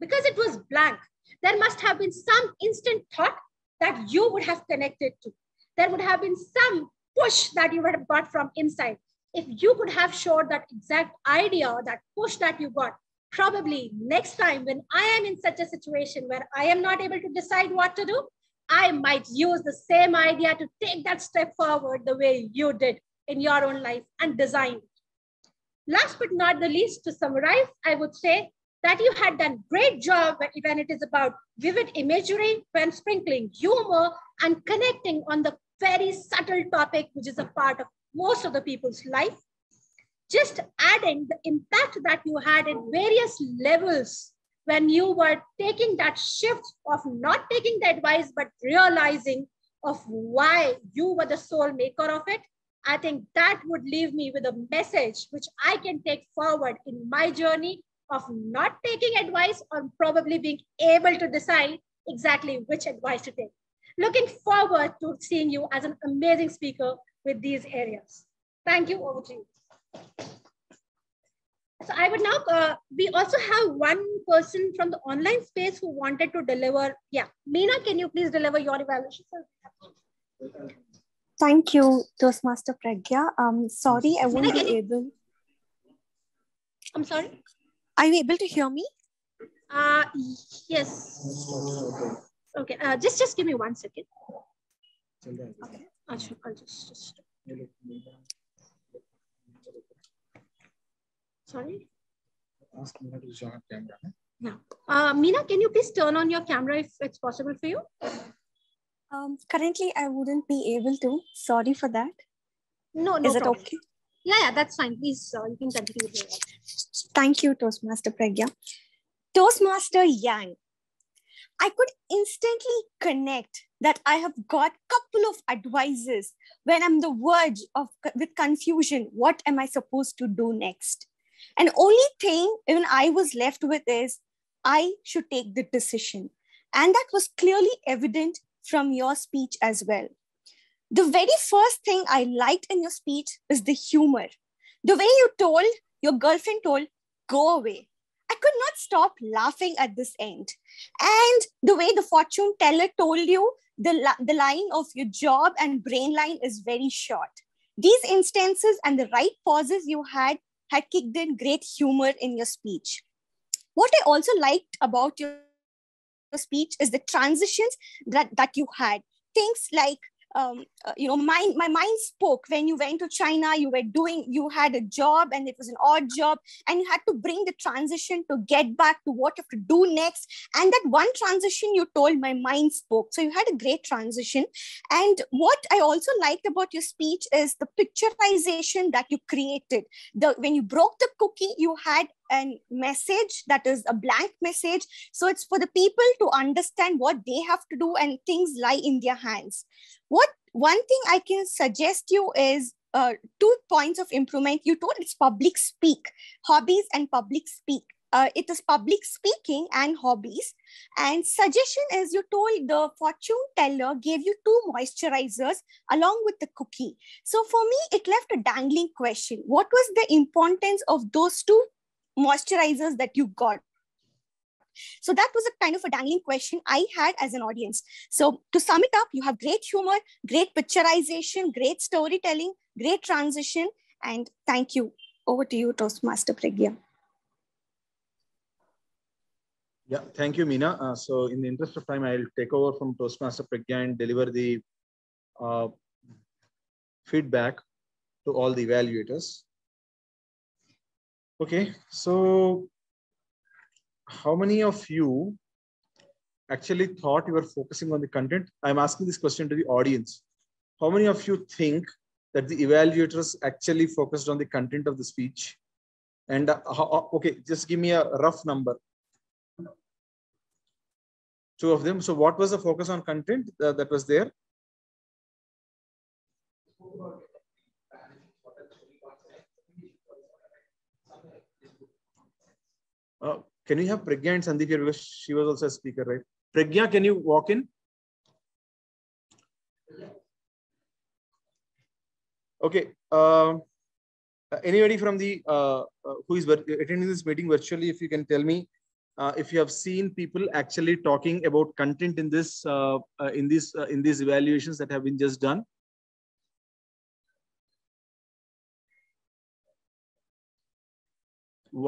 Because it was blank, there must have been some instant thought that you would have connected to. There would have been some push that you would have got from inside. If you could have showed that exact idea, that push that you got, probably next time when I am in such a situation where I am not able to decide what to do, I might use the same idea to take that step forward the way you did in your own life and design. Last but not the least, to summarize, I would say that you had done great job when it is about vivid imagery, when sprinkling humor and connecting on the very subtle topic, which is a part of most of the people's life. Just adding the impact that you had in various levels when you were taking that shift of not taking the advice, but realizing of why you were the sole maker of it. I think that would leave me with a message which I can take forward in my journey of not taking advice or probably being able to decide exactly which advice to take. Looking forward to seeing you as an amazing speaker with these areas. Thank you. Over to you. So I would now, uh, we also have one person from the online space who wanted to deliver. Yeah, Meena, can you please deliver your evaluation? Thank you, Toastmaster Pragya. Um, sorry, I won't Meena, be able. I'm sorry? Are you able to hear me? Uh, yes. Okay, uh, just, just give me one second. Okay, I'll, I'll just, just. Sorry? Ask Meena to join camera. Yeah. Uh, Meena, can you please turn on your camera if it's possible for you? Um, currently, I wouldn't be able to. Sorry for that. No, no Is it problem. okay? Yeah, yeah, that's fine. Please, uh, you can continue with your work. Thank you, Toastmaster Pragya. Toastmaster Yang, I could instantly connect that I have got a couple of advices when I'm the verge of with confusion. What am I supposed to do next? And only thing even I was left with is I should take the decision. And that was clearly evident from your speech as well. The very first thing I liked in your speech is the humor. The way you told your girlfriend told, go away. I could not stop laughing at this end. And the way the fortune teller told you, the, the line of your job and brain line is very short. These instances and the right pauses you had had kicked in great humor in your speech. What I also liked about your speech is the transitions that, that you had. Things like um, uh, you know, mind, my mind spoke when you went to China. You were doing, you had a job, and it was an odd job, and you had to bring the transition to get back to what you have to do next. And that one transition you told, my mind spoke. So you had a great transition. And what I also liked about your speech is the picturization that you created. The when you broke the cookie, you had a message that is a blank message. So it's for the people to understand what they have to do and things lie in their hands. What one thing I can suggest you is uh, two points of improvement. You told it's public speak, hobbies and public speak. Uh, it is public speaking and hobbies. And suggestion is you told the fortune teller gave you two moisturizers along with the cookie. So for me, it left a dangling question. What was the importance of those two moisturizers that you got? So that was a kind of a dangling question I had as an audience. So to sum it up, you have great humor, great picturization, great storytelling, great transition, and thank you. Over to you, Toastmaster Pragya. Yeah, thank you, Meena. Uh, so in the interest of time, I'll take over from Toastmaster Pragya and deliver the uh, feedback to all the evaluators. Okay, so how many of you actually thought you were focusing on the content? I'm asking this question to the audience. How many of you think that the evaluators actually focused on the content of the speech? And uh, how, okay, just give me a rough number. Two of them. So what was the focus on content uh, that was there? Uh, can we have Pragya and Sandeep here because she was also a speaker, right? Pragya, can you walk in? Okay. Uh, anybody from the uh, uh, who is attending this meeting virtually, if you can tell me uh, if you have seen people actually talking about content in this uh, uh, in this uh, in these evaluations that have been just done.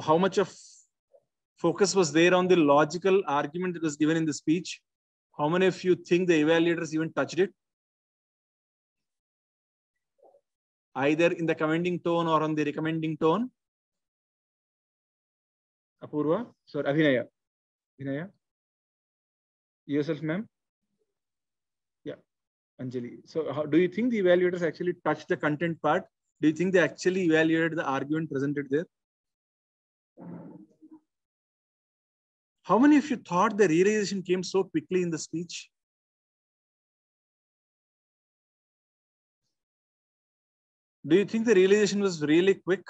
How much of focus was there on the logical argument that was given in the speech? How many of you think the evaluators even touched it? Either in the commending tone or on the recommending tone? Apurva, sorry, Abhinaya. Abhinaya. Yourself, ma'am. Yeah, Anjali. So, how do you think the evaluators actually touched the content part? Do you think they actually evaluated the argument presented there? How many of you thought the realization came so quickly in the speech? Do you think the realization was really quick?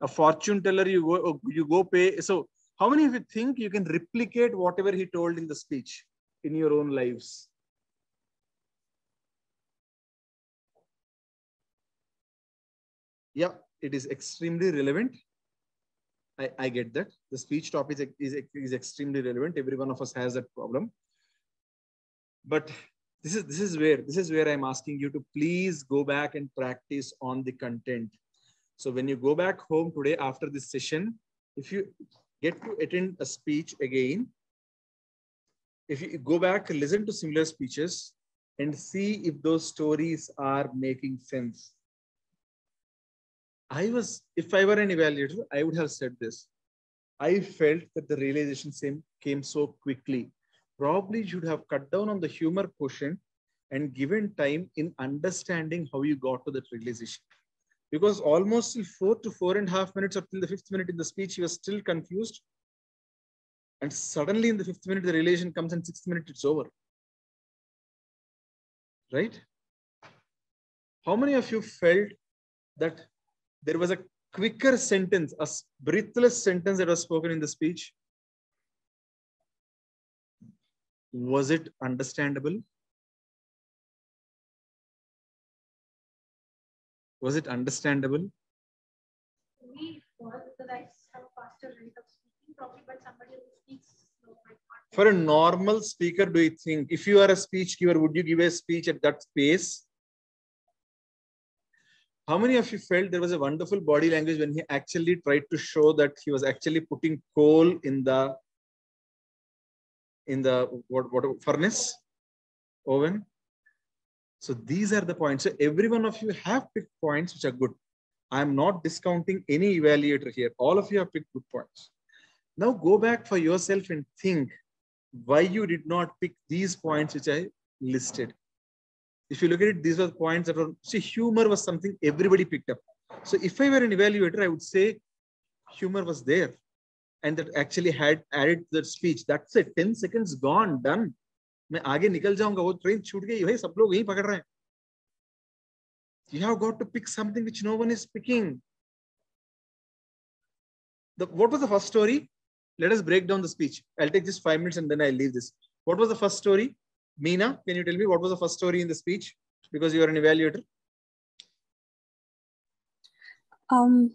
A fortune teller, you go, you go pay. So, how many of you think you can replicate whatever he told in the speech in your own lives? Yeah, it is extremely relevant. I, I get that. The speech topic is, is, is extremely relevant. Every one of us has that problem. But this is this is where this is where I'm asking you to please go back and practice on the content. So when you go back home today after this session, if you get to attend a speech again, if you go back, listen to similar speeches and see if those stories are making sense. I was, if I were an evaluator, I would have said this. I felt that the realization same came so quickly. Probably should have cut down on the humor quotient and given time in understanding how you got to that realization. Because almost four to four and a half minutes or till the fifth minute in the speech, he was still confused. And suddenly in the fifth minute, the realization comes and sixth minute, it's over. Right? How many of you felt that there was a quicker sentence, a breathless sentence that was spoken in the speech. Was it understandable? Was it understandable? We was because I have a faster rate of speaking, probably, but somebody who speaks slow might not. For a normal speaker, do you think if you are a speech giver, would you give a speech at that pace? How many of you felt there was a wonderful body language when he actually tried to show that he was actually putting coal in the in the what, what furnace oven? So these are the points. So every one of you have picked points which are good. I'm not discounting any evaluator here. All of you have picked good points. Now go back for yourself and think why you did not pick these points which I listed if you look at it, these were points that were, see, humor was something everybody picked up. So if I were an evaluator, I would say humor was there and that actually had added the speech. That's it. 10 seconds gone, done. मैं आगे निकल जाऊंगा वो train छूट गई भाई सब लोग यही पकड़ रहे हैं you have got to pick something which no one is picking the what was the first story let us break down the speech i'll take just 5 minutes and then i'll leave this what was the first story Meena, can you tell me what was the first story in the speech? Because you are an evaluator. Um,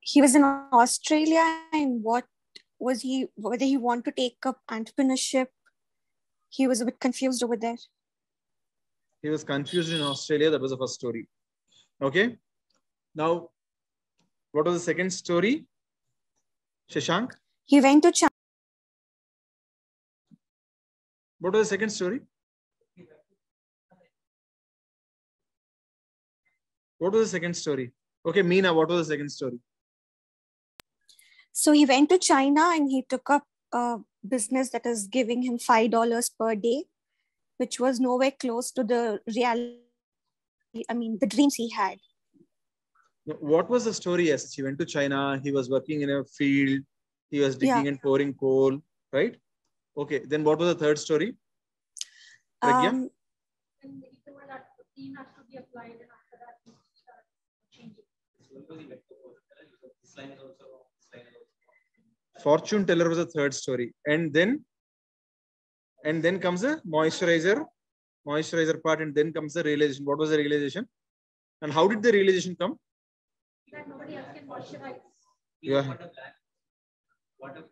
he was in Australia, and what was he? Whether he want to take up entrepreneurship, he was a bit confused over there. He was confused in Australia. That was the first story. Okay. Now, what was the second story? Shashank. He went to China. What was the second story? What was the second story? Okay, Meena, what was the second story? So he went to China and he took up a business that is giving him five dollars per day, which was nowhere close to the reality. I mean, the dreams he had. What was the story? Yes, he went to China. He was working in a field. He was digging Yeah. and pouring coal, right? Okay, then what was the third story? Pragya? Um, And he told that the theme has to be applied, and after that, we start changing. Fortune teller was the third story. And then, and then comes the moisturizer, moisturizer part, and then comes the realization. What was the realization? And how did the realization come? That nobody else can moisturize. Yeah. What if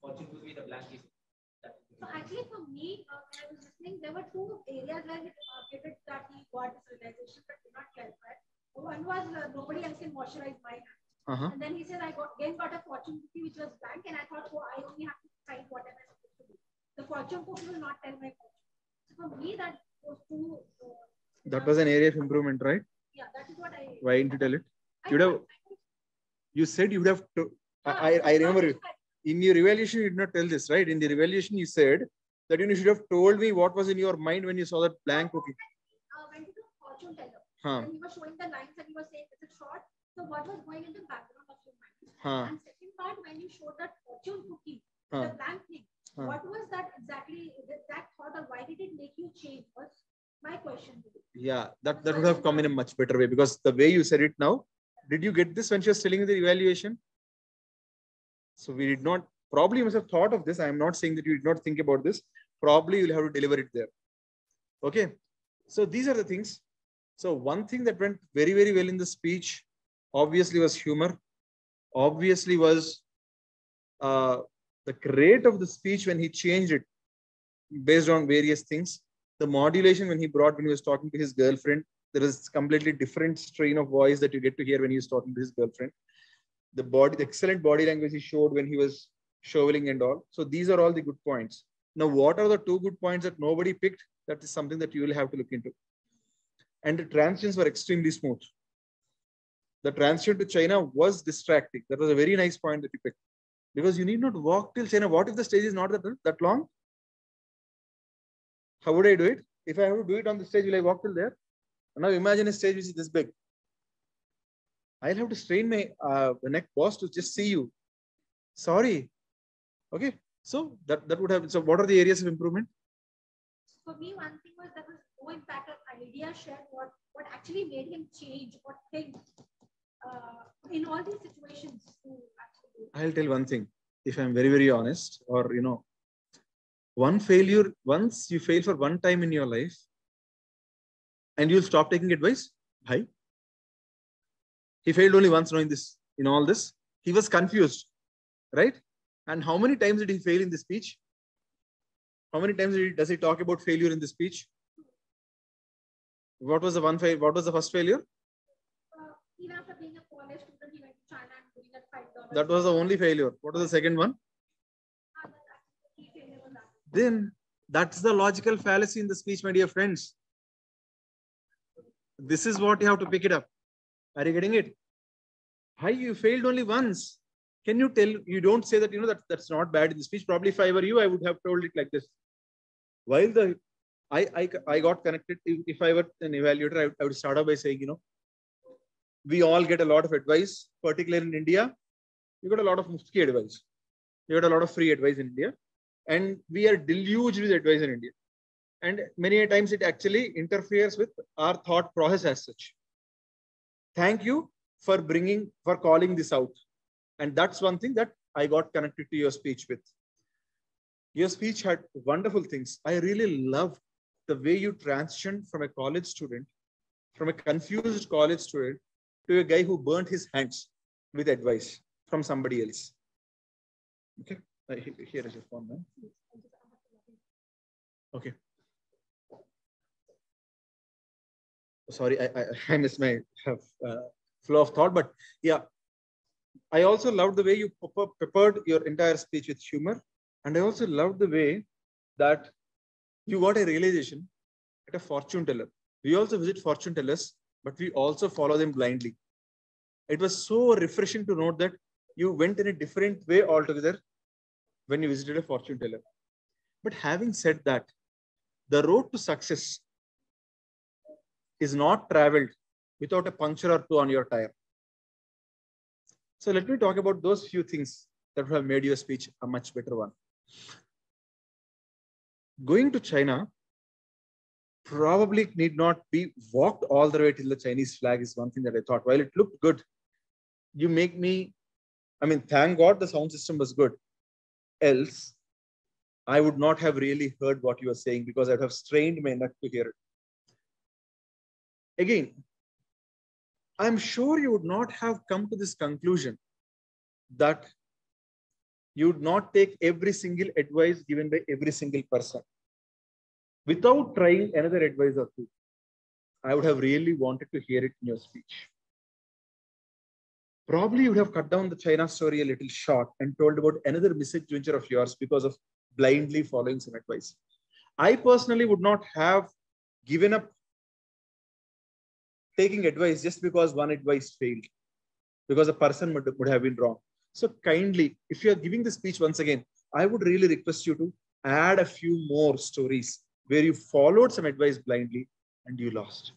fortune would be the blank is So actually, for me, uh, when I was listening, there were two areas where he demarcated that he got this realization, but did not clarify. One was uh, nobody else can moisturize my hand. Uh-huh. And then he said, I got again got a fortune cookie which was blank, and I thought, oh, I only have to decide what am I supposed to do. The fortune cookie will not tell my fortune. So for me, that those two. Uh, That was an area of improvement, right? yeah, that is what I. Why didn't you tell it? You'd have, You said you would have to, I, I- I remember in your evaluation, you did not tell this, right? In the evaluation, you said that you should have told me what was in your mind when you saw that blank cookie. uh, went to the fortune teller. Huh. And he was showing the lines and he was saying, is it short? So what was going in the background of your mind? Huh. And second part, when you showed that fortune cookie, Huh. the blank thing, Huh. what was that exactly, that, that thought or why did it make you change was my question. Yeah, that, that would have come in a much better way because the way you said it now, did you get this when she was telling you the evaluation? So we did not, probably you must have thought of this. I am not saying that you did not think about this. Probably you'll have to deliver it there. Okay. So these are the things. So one thing that went very, very well in the speech, obviously was humor. Obviously was uh, the rate of the speech when he changed it based on various things. The modulation when he brought when he was talking to his girlfriend, there is completely different strain of voice that you get to hear when he was talking to his girlfriend. The body, the excellent body language he showed when he was shoveling and all. So these are all the good points. Now, what are the two good points that nobody picked? That is something that you will have to look into. And the transitions were extremely smooth. The transition to China was distracting. That was a very nice point that you picked. Because you need not walk till China. What if the stage is not that, that long? How would I do it? If I have to do it on the stage, will I walk till there? Now imagine a stage which is this big. I'll have to strain my uh, neck boss to just see you. Sorry. Okay. So that, that would have, so what are the areas of improvement? For me, one thing was that was no impact of idea shared what, what actually made him change, what thing uh, in all these situations actually. I'll tell one thing. If I'm very, very honest, or you know, one failure, once you fail for one time in your life, and you'll stop taking advice, hi. He failed only once knowing this, in all this. He was confused, right? And how many times did he fail in the speech? How many times he, does he talk about failure in the speech? What was the one fail? What was the first failure? That was the only failure. What was the second one? Then that's the logical fallacy in the speech, my dear friends. This is what you have to pick it up. Are you getting it? Hi, you failed only once. Can you tell, you don't say that, you know, that that's not bad in the speech. Probably if I were you, I would have told it like this. While the, I, I, I got connected, if, if I were an evaluator, I, would- I would start off by saying, you know, we all get a lot of advice, particularly in India. You got a lot of mufti advice. You got a lot of free advice in India. And we are deluged with advice in India. And many a times it actually interferes with our thought process as such. Thank you for bringing, for calling this out. And that's one thing that I got connected to your speech with. Your speech had wonderful things. I really loved the way you transitioned from a college student, from a confused college student, to a guy who burnt his hands with advice from somebody else. Okay, he- here is your phone, man. Okay. Sorry, I, I, I missed my uh, flow of thought, but yeah, I also loved the way you prepared your entire speech with humor. And I also loved the way that you got a realization at a fortune teller. We also visit fortune tellers, but we also follow them blindly. It was so refreshing to note that you went in a different way altogether when you visited a fortune teller. But having said that, the road to success is not traveled without a puncture or two on your tire. So let me talk about those few things that have made your speech a much better one. Going to China probably need not be walked all the way till the Chinese flag is one thing that I thought. While it looked good, you make me, I mean, thank God the sound system was good. Else, I would not have really heard what you were saying because I would have strained my neck to hear it. Again, I'm sure you would not have come to this conclusion that you would not take every single advice given by every single person. Without trying another advice or two, I would have really wanted to hear it in your speech. Probably you would have cut down the China story a little short and told about another misadventure of yours because of blindly following some advice. I personally would not have given up taking advice just because one advice failed. because the person would, would have been wrong. So kindly, if you are giving the speech once again, I would really request you to add a few more stories where you followed some advice blindly and you lost.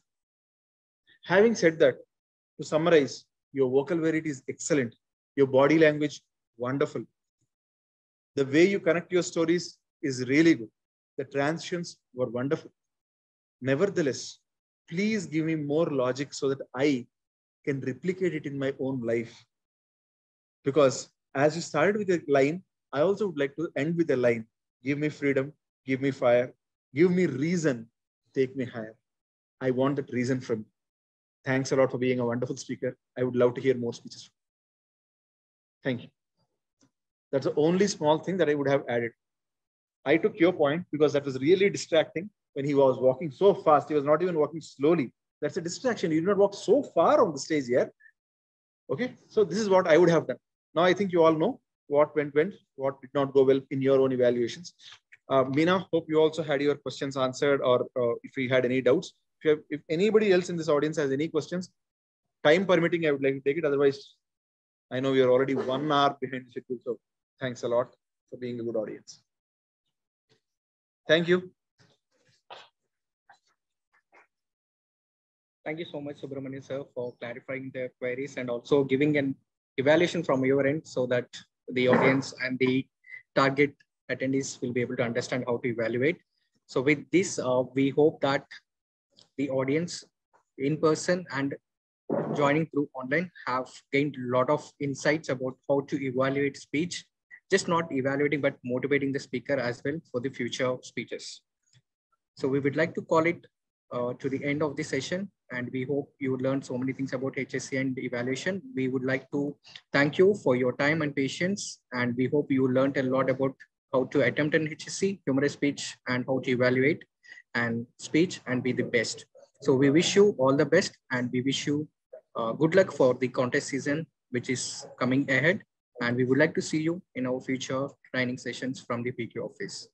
Having said that, to summarize, your vocal variety is excellent. Your body language, wonderful. The way you connect your stories is really good. The transitions were wonderful. Nevertheless, please give me more logic so that I can replicate it in my own life. Because as you started with a line, I also would like to end with a line. Give me freedom, give me fire, give me reason, take me higher. I want that reason from you. Thanks a lot for being a wonderful speaker. I would love to hear more speeches. Thank you. That's the only small thing that I would have added. I took your point because that was really distracting when he was walking so fast. He was not even walking slowly. That's a distraction. You did not walk so far on the stage here. Okay, so this is what I would have done. Now I think you all know what went well, what did not go well in your own evaluations. Uh, Meena, hope you also had your questions answered or uh, if you had any doubts. If, have, if anybody else in this audience has any questions, time permitting, I would like to take it. Otherwise, I know we are already one hour behind schedule. So thanks a lot for being a good audience. Thank you. Thank you so much, Subramanyam sir, for clarifying the queries and also giving an evaluation from your end so that the audience and the target attendees will be able to understand how to evaluate. So with this, uh, we hope that the audience in person and joining through online have gained a lot of insights about how to evaluate speech, just not evaluating, but motivating the speaker as well for the future speeches. So we would like to call it uh, to the end of the session and we hope you learned so many things about HSC and evaluation. We would like to thank you for your time and patience and we hope you learned a lot about how to attempt an HSC, humorous speech and how to evaluate and speech and be the best. So we wish you all the best and we wish you uh, good luck for the contest season, which is coming ahead. And we would like to see you in our future training sessions from the PQ office.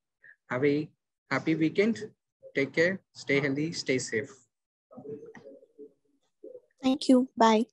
Have a happy weekend. Take care, stay healthy, stay safe. Thank you. Bye.